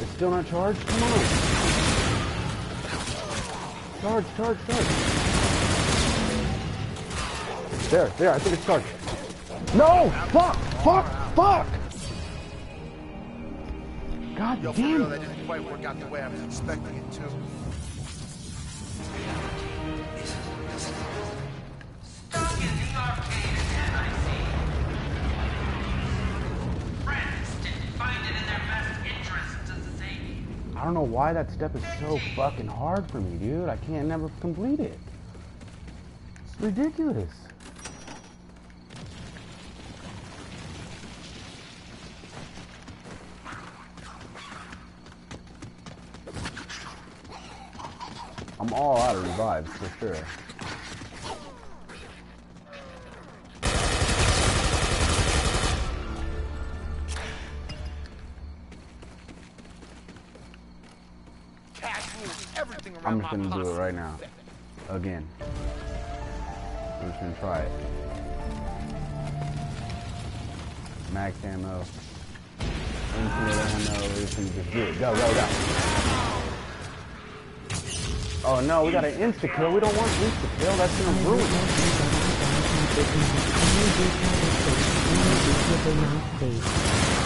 It's still not charged? Come on. Charge, charge, charge. There, there, I think it's charged. No! Fuck! Fuck! Fuck! God Yo, for real, damn that didn't quite work out the way I was expecting it to. Stuck in the arcade again, I see. Friends didn't find it in their best interest to save you. I don't know why that step is so fucking hard for me, dude. I can't never complete it. It's ridiculous. All out of revives for sure. Cash rules everything around I'm just gonna do it right now. Again. I'm just gonna try it. Max ammo. Infinite ammo. We can just do it. Go, go, go. Oh no, we got an insta kill. We don't want insta kill. That's gonna ruin it.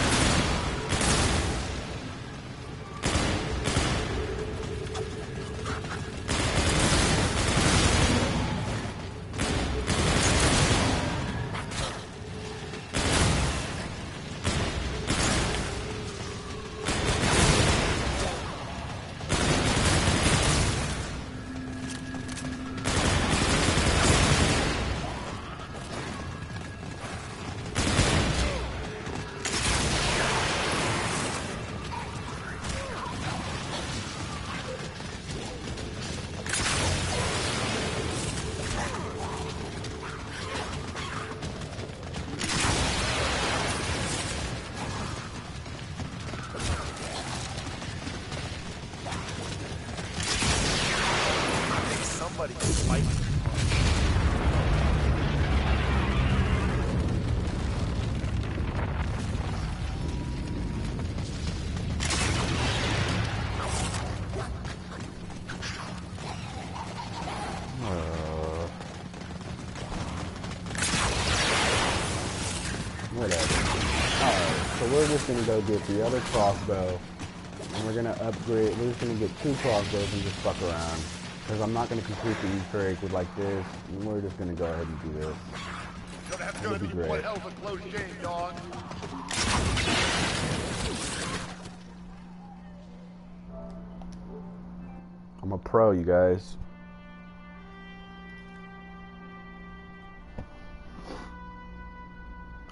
Gonna go get the other crossbow. And we're gonna upgrade, we're just gonna get two crossbows and just fuck around. Because I'm not gonna complete the Easter egg with like this. and We're just gonna go ahead and do this. So that's That'll gonna be one hell of a close game, dog. I'm a pro, you guys.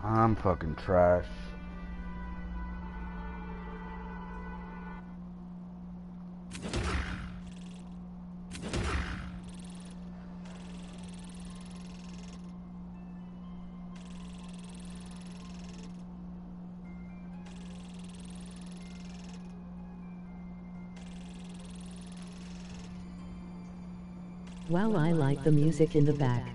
I'm fucking trash. Like the music in the back.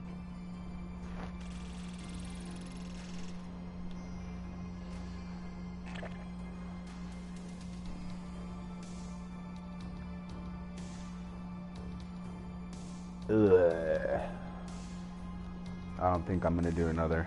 Ugh. I don't think I'm gonna do another.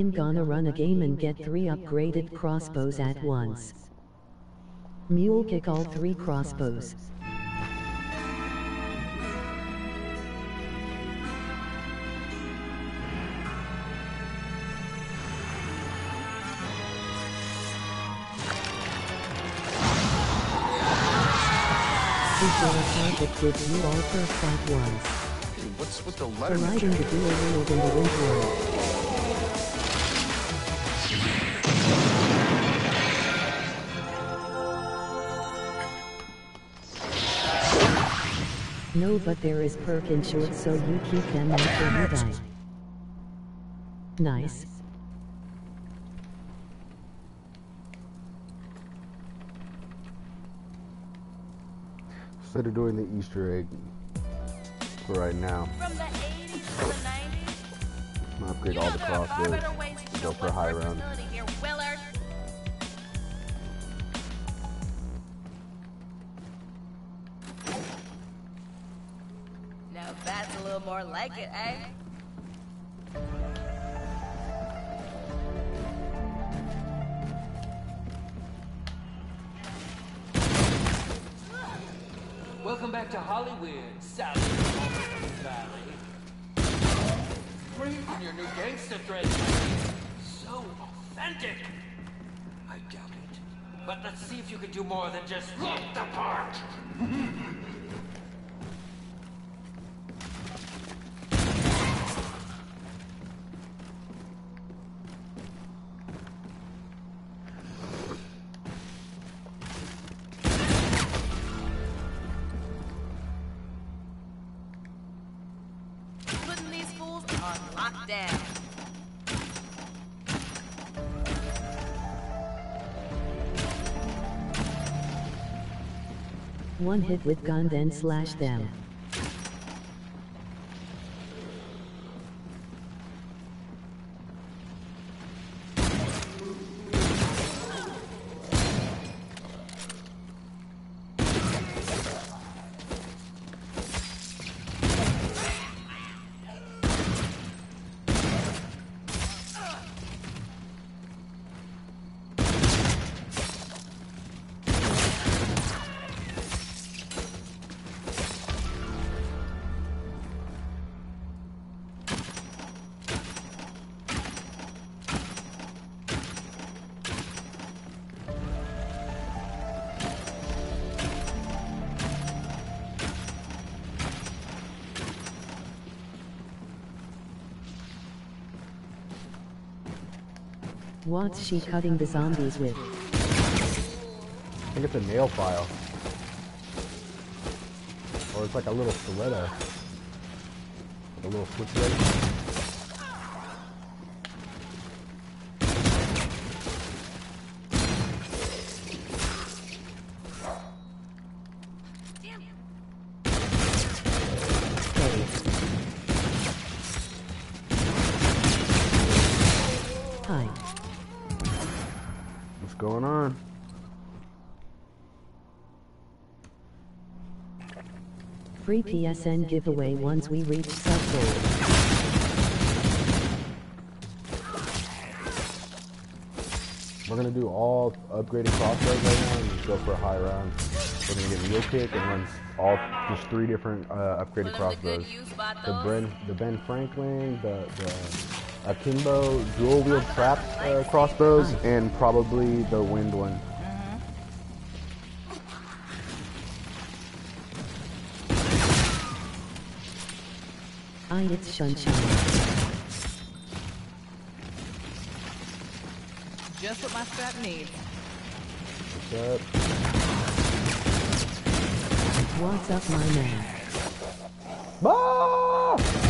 I'm gonna run a game and get three upgraded crossbows at once. Mule kick all three crossbows. Is there a target with you all first at once? Hey, what's with the For letter riding the dual wheeled in the winter. No, but there is perk insured, so you keep them until you die. Nice. Instead of doing the Easter egg for right now, From the 80s to the 90s. I'm gonna upgrade all the there are far crossbows. better ways to Go for a high what round. More like it, eh? Welcome back to Hollywood, South Valley. Bring in your new gangster thread. So authentic. I doubt it. But let's see if you can do more than just look the part. One hit with gun then slash them. What's she cutting the zombies with? I think it's a nail file. Or it's like a little stiletto. A little switchblade. Free PSN giveaway once we reach sub goal. We're gonna do all upgraded crossbows right now and just go for a high round. We're gonna get wheel kick and run all just three different uh, upgraded Put 'em to good crossbows. The. Ben the Ben Franklin, the the Akimbo dual wheel trap uh, crossbows, and probably the wind one. I it's Sunshine. Just what my strap needs. What's up? What's up, my man? Ah!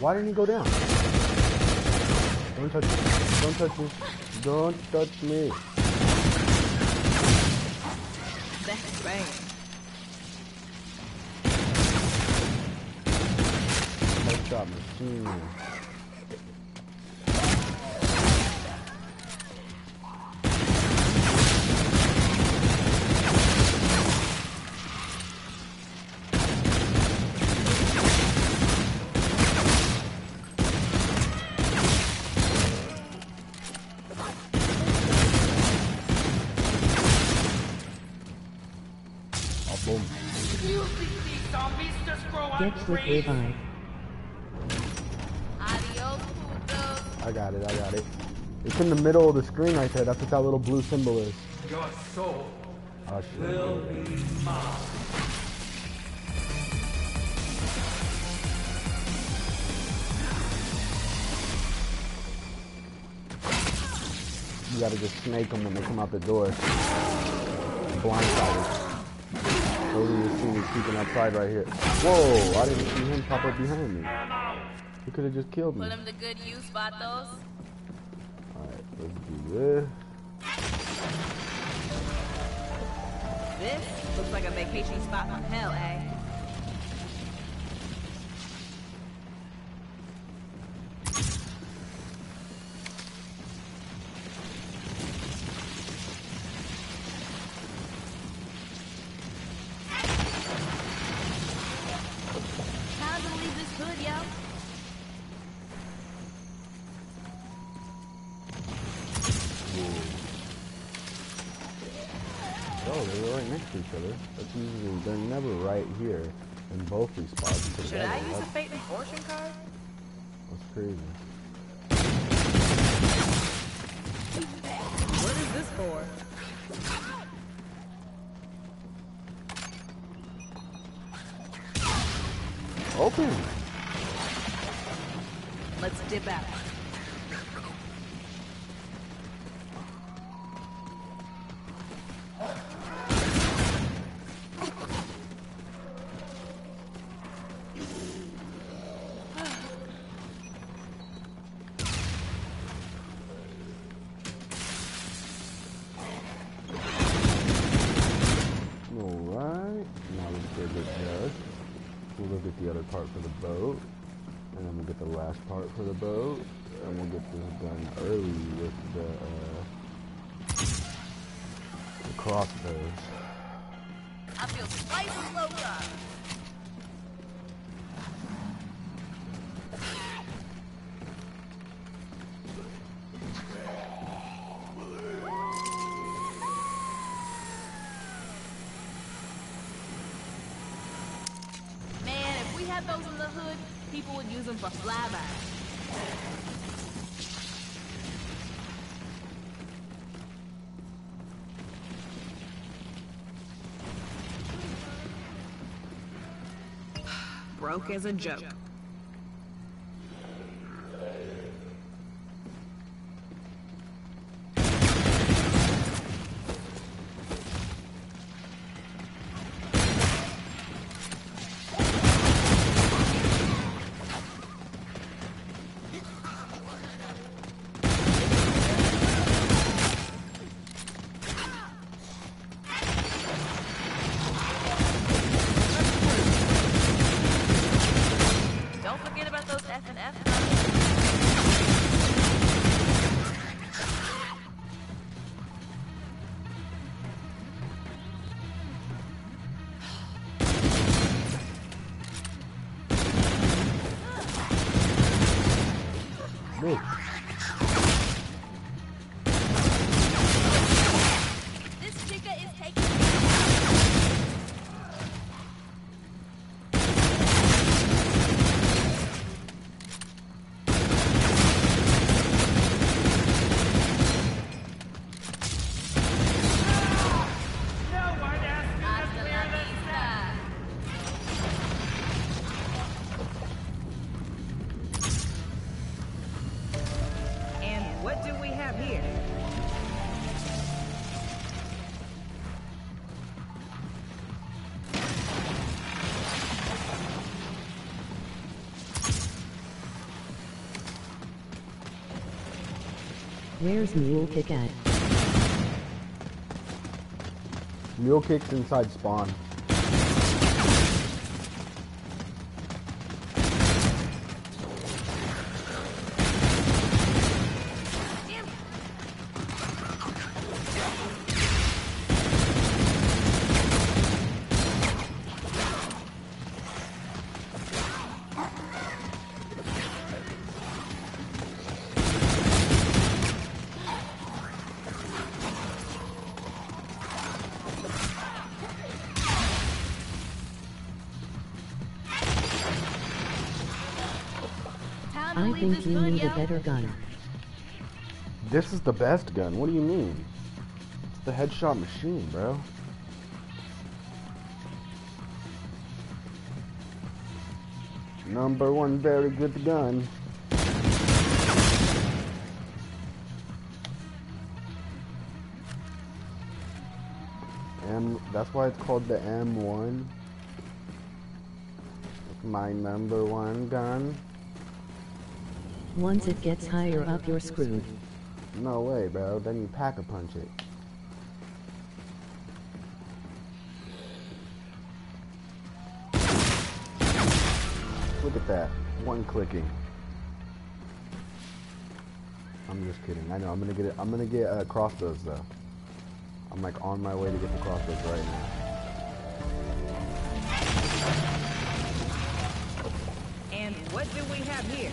Why didn't he go down? Don't touch me. Don't touch me. Don't touch me. That's bang. Headshot machine. Grow on Get with trees? revive. I got it, I got it. It's in the middle of the screen right there. That's what that little blue symbol is. Your soul Oh, shit. will be mine. You gotta just snake them when they come out the door. Blindsided. Those are the scenes keeping outside right here. Whoa, I didn't see him pop up behind me. He could have just killed me. Put them to good use, vatos. Alright, let's do this. This looks like a vacation spot from hell, eh? They're never right here in both these spots. Should together. I use a That's, fate and fortune card? that's crazy. What is this for? Open! Let's dip out. Broke as a joke. Where's Mule Kick at? Mule kicks inside spawn. Think you need a better gun. This is the best gun. What do you mean? It's the headshot machine, bro. Number one very good gun. M that's why it's called the M1. My number one gun. Once it gets higher up, you're screwed. No way, bro. Then you pack a punch it. Look at that. One clicking. I'm just kidding. I know. I'm gonna get it. I'm gonna get uh, crossbows though. I'm like on my way to get the crossbows right now. And what do we have here?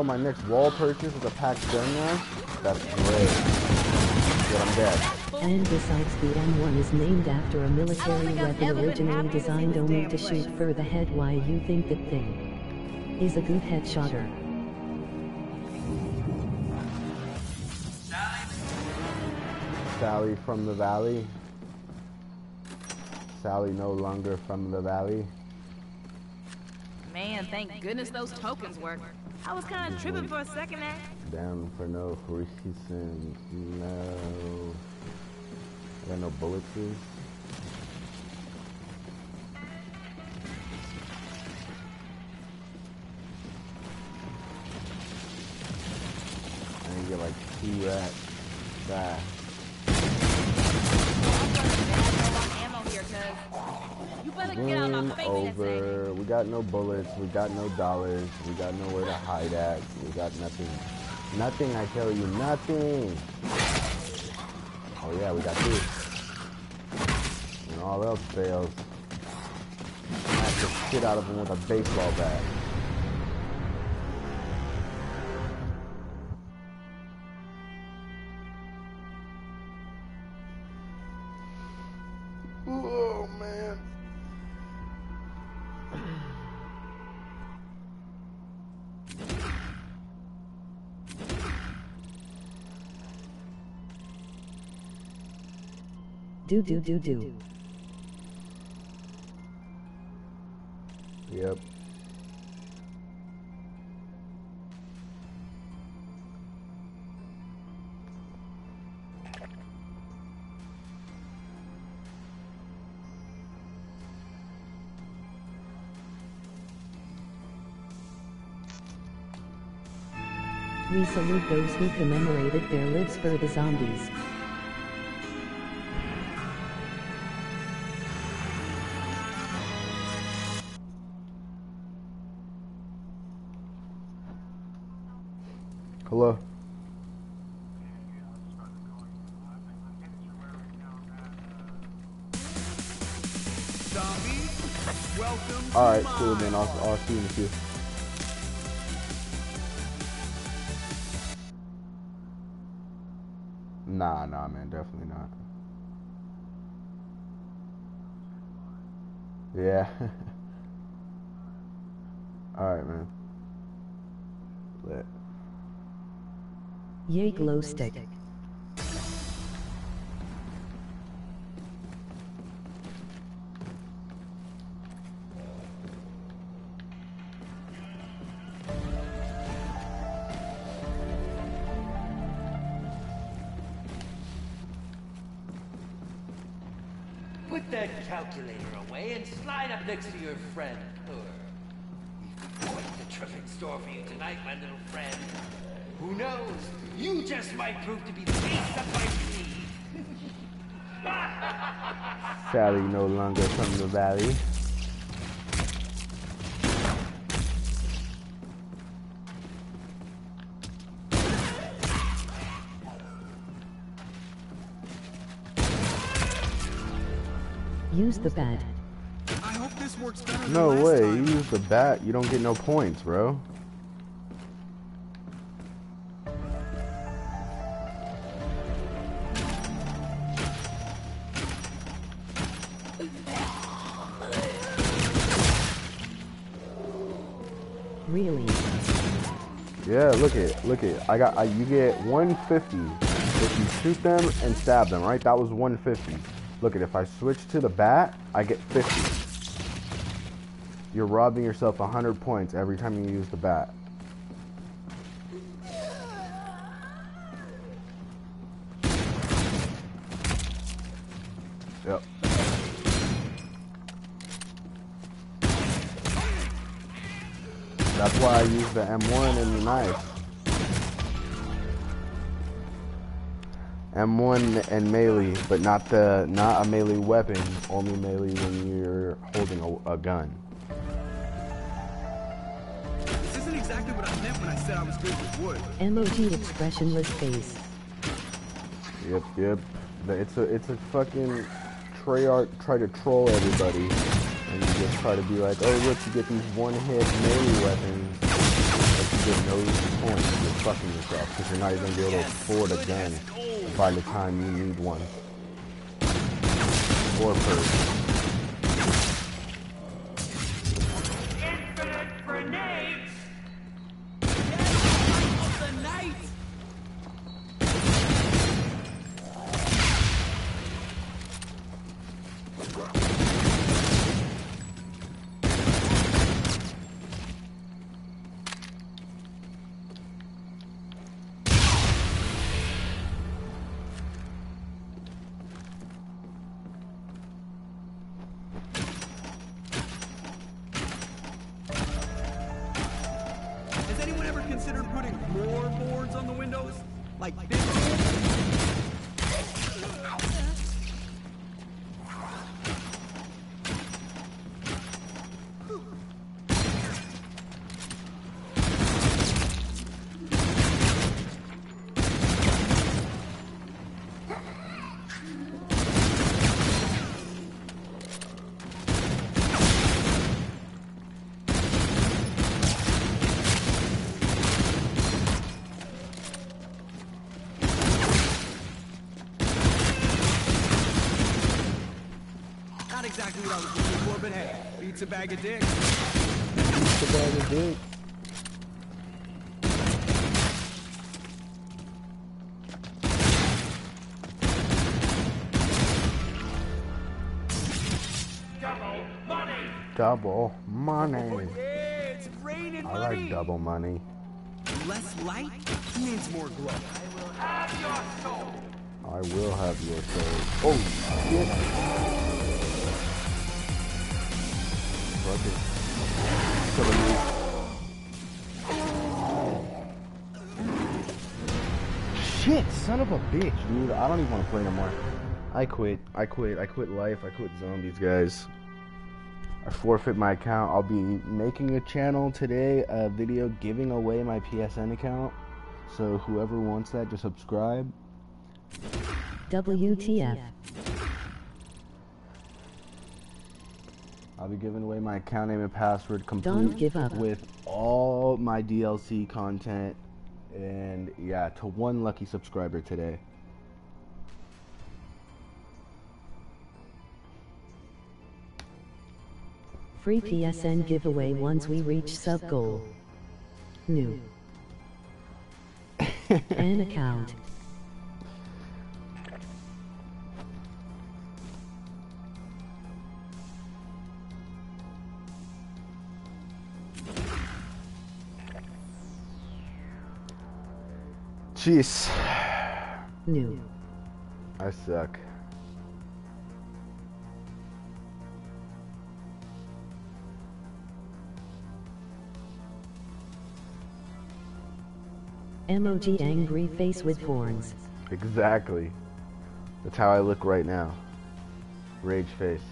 Oh, my next wall purchase is a packed gun now? That's great. But I'm dead. And besides, the M1 is named after a military weapon originally designed only to shoot fur the head. Why you think that thing is a good headshotter? Sally from the valley. Sally no longer from the valley. Man, thank goodness those tokens work. I was kind of tripping for a second there. Down for no reason. No. I got no bullets. I get like two rats. fast. Sensei. over. We got no bullets. We got no dollars. We got nowhere to hide at. We got nothing. Nothing, I tell you, nothing. Oh yeah, we got this. And all else fails, smack the shit out of him with a baseball bat. Do do do do. Yep. We salute those who commemorated their lives for the zombies. Hello. Zombie, welcome to All right, my cool. Then I'll I'll see you in a few. Nah, nah, man, definitely not. Yeah. All right, man. Lit. Yay glow stick. Put that calculator away and slide up next to your friend, Purr. We've got a terrific store for you tonight, my little friend. Who just might prove to be the beast up my sleeve. Sally no longer from the valley. Use the bat. I hope this works better than No last way, time. you use the bat, you don't get no points, bro. Look at it, look it. I got, I, you get 150 if you shoot them and stab them, right? That was 150. Look it, if I switch to the bat, I get 50. You're robbing yourself 100 points every time you use the bat. The M1 and the knife. M1 and melee, but not the not a melee weapon. Only melee when you're holding a, a gun. This isn't exactly what I meant when I said I was good with wood. Emoji expressionless face. Yep, yep. It's a it's a fucking Treyarch try to troll everybody, and you just try to be like, oh look, you get these one hit melee weapons, but you get no points. You're fucking yourself because you're not even gonna be able to afford a gun by the time you need one. Or person. But hey, beats a bag of dicks. It's a bag of dick. Double money! Double money. Yeah, it's raining I money. like double money. Less light means more glow. Have your soul! I will have your soul. Oh shit! Fuck it. Kill me. Shit, son of a bitch, dude. I don't even want to play no more. I quit. I quit. I quit life. I quit zombies, guys. I forfeit my account. I'll be making a channel today, a video giving away my PSN account. So whoever wants that, just subscribe. WTF. I'll be giving away my account name and password complete Don't give up. with all my DLC content and yeah, to one lucky subscriber today. Free PSN giveaway once we reach sub goal. New. An account. Jeez. New. I suck. MOG angry face with horns. Exactly. That's how I look right now. Rage face.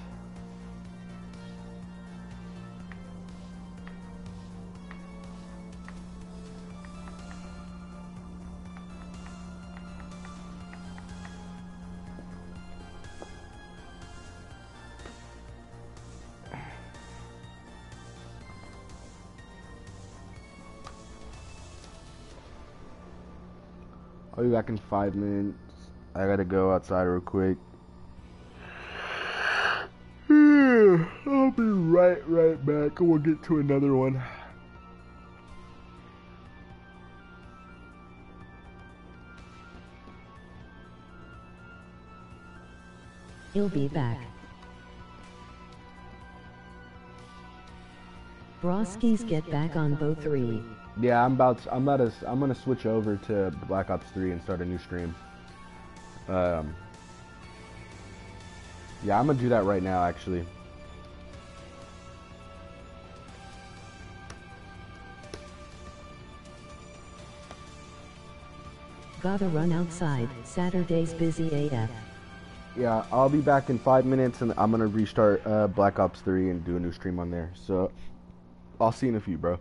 Be back in five minutes. I gotta go outside real quick. I'll be right, right back, and we'll get to another one. He'll be back. Broskies get back on Bo 3. Yeah, I'm about. To, I'm about to. I'm gonna switch over to Black Ops 3 and start a new stream. Um. Yeah, I'm gonna do that right now, actually. Gotta run outside. Saturday's busy AF. Yeah, I'll be back in five minutes, and I'm gonna restart uh, Black Ops 3 and do a new stream on there. So, I'll see you in a few, bro.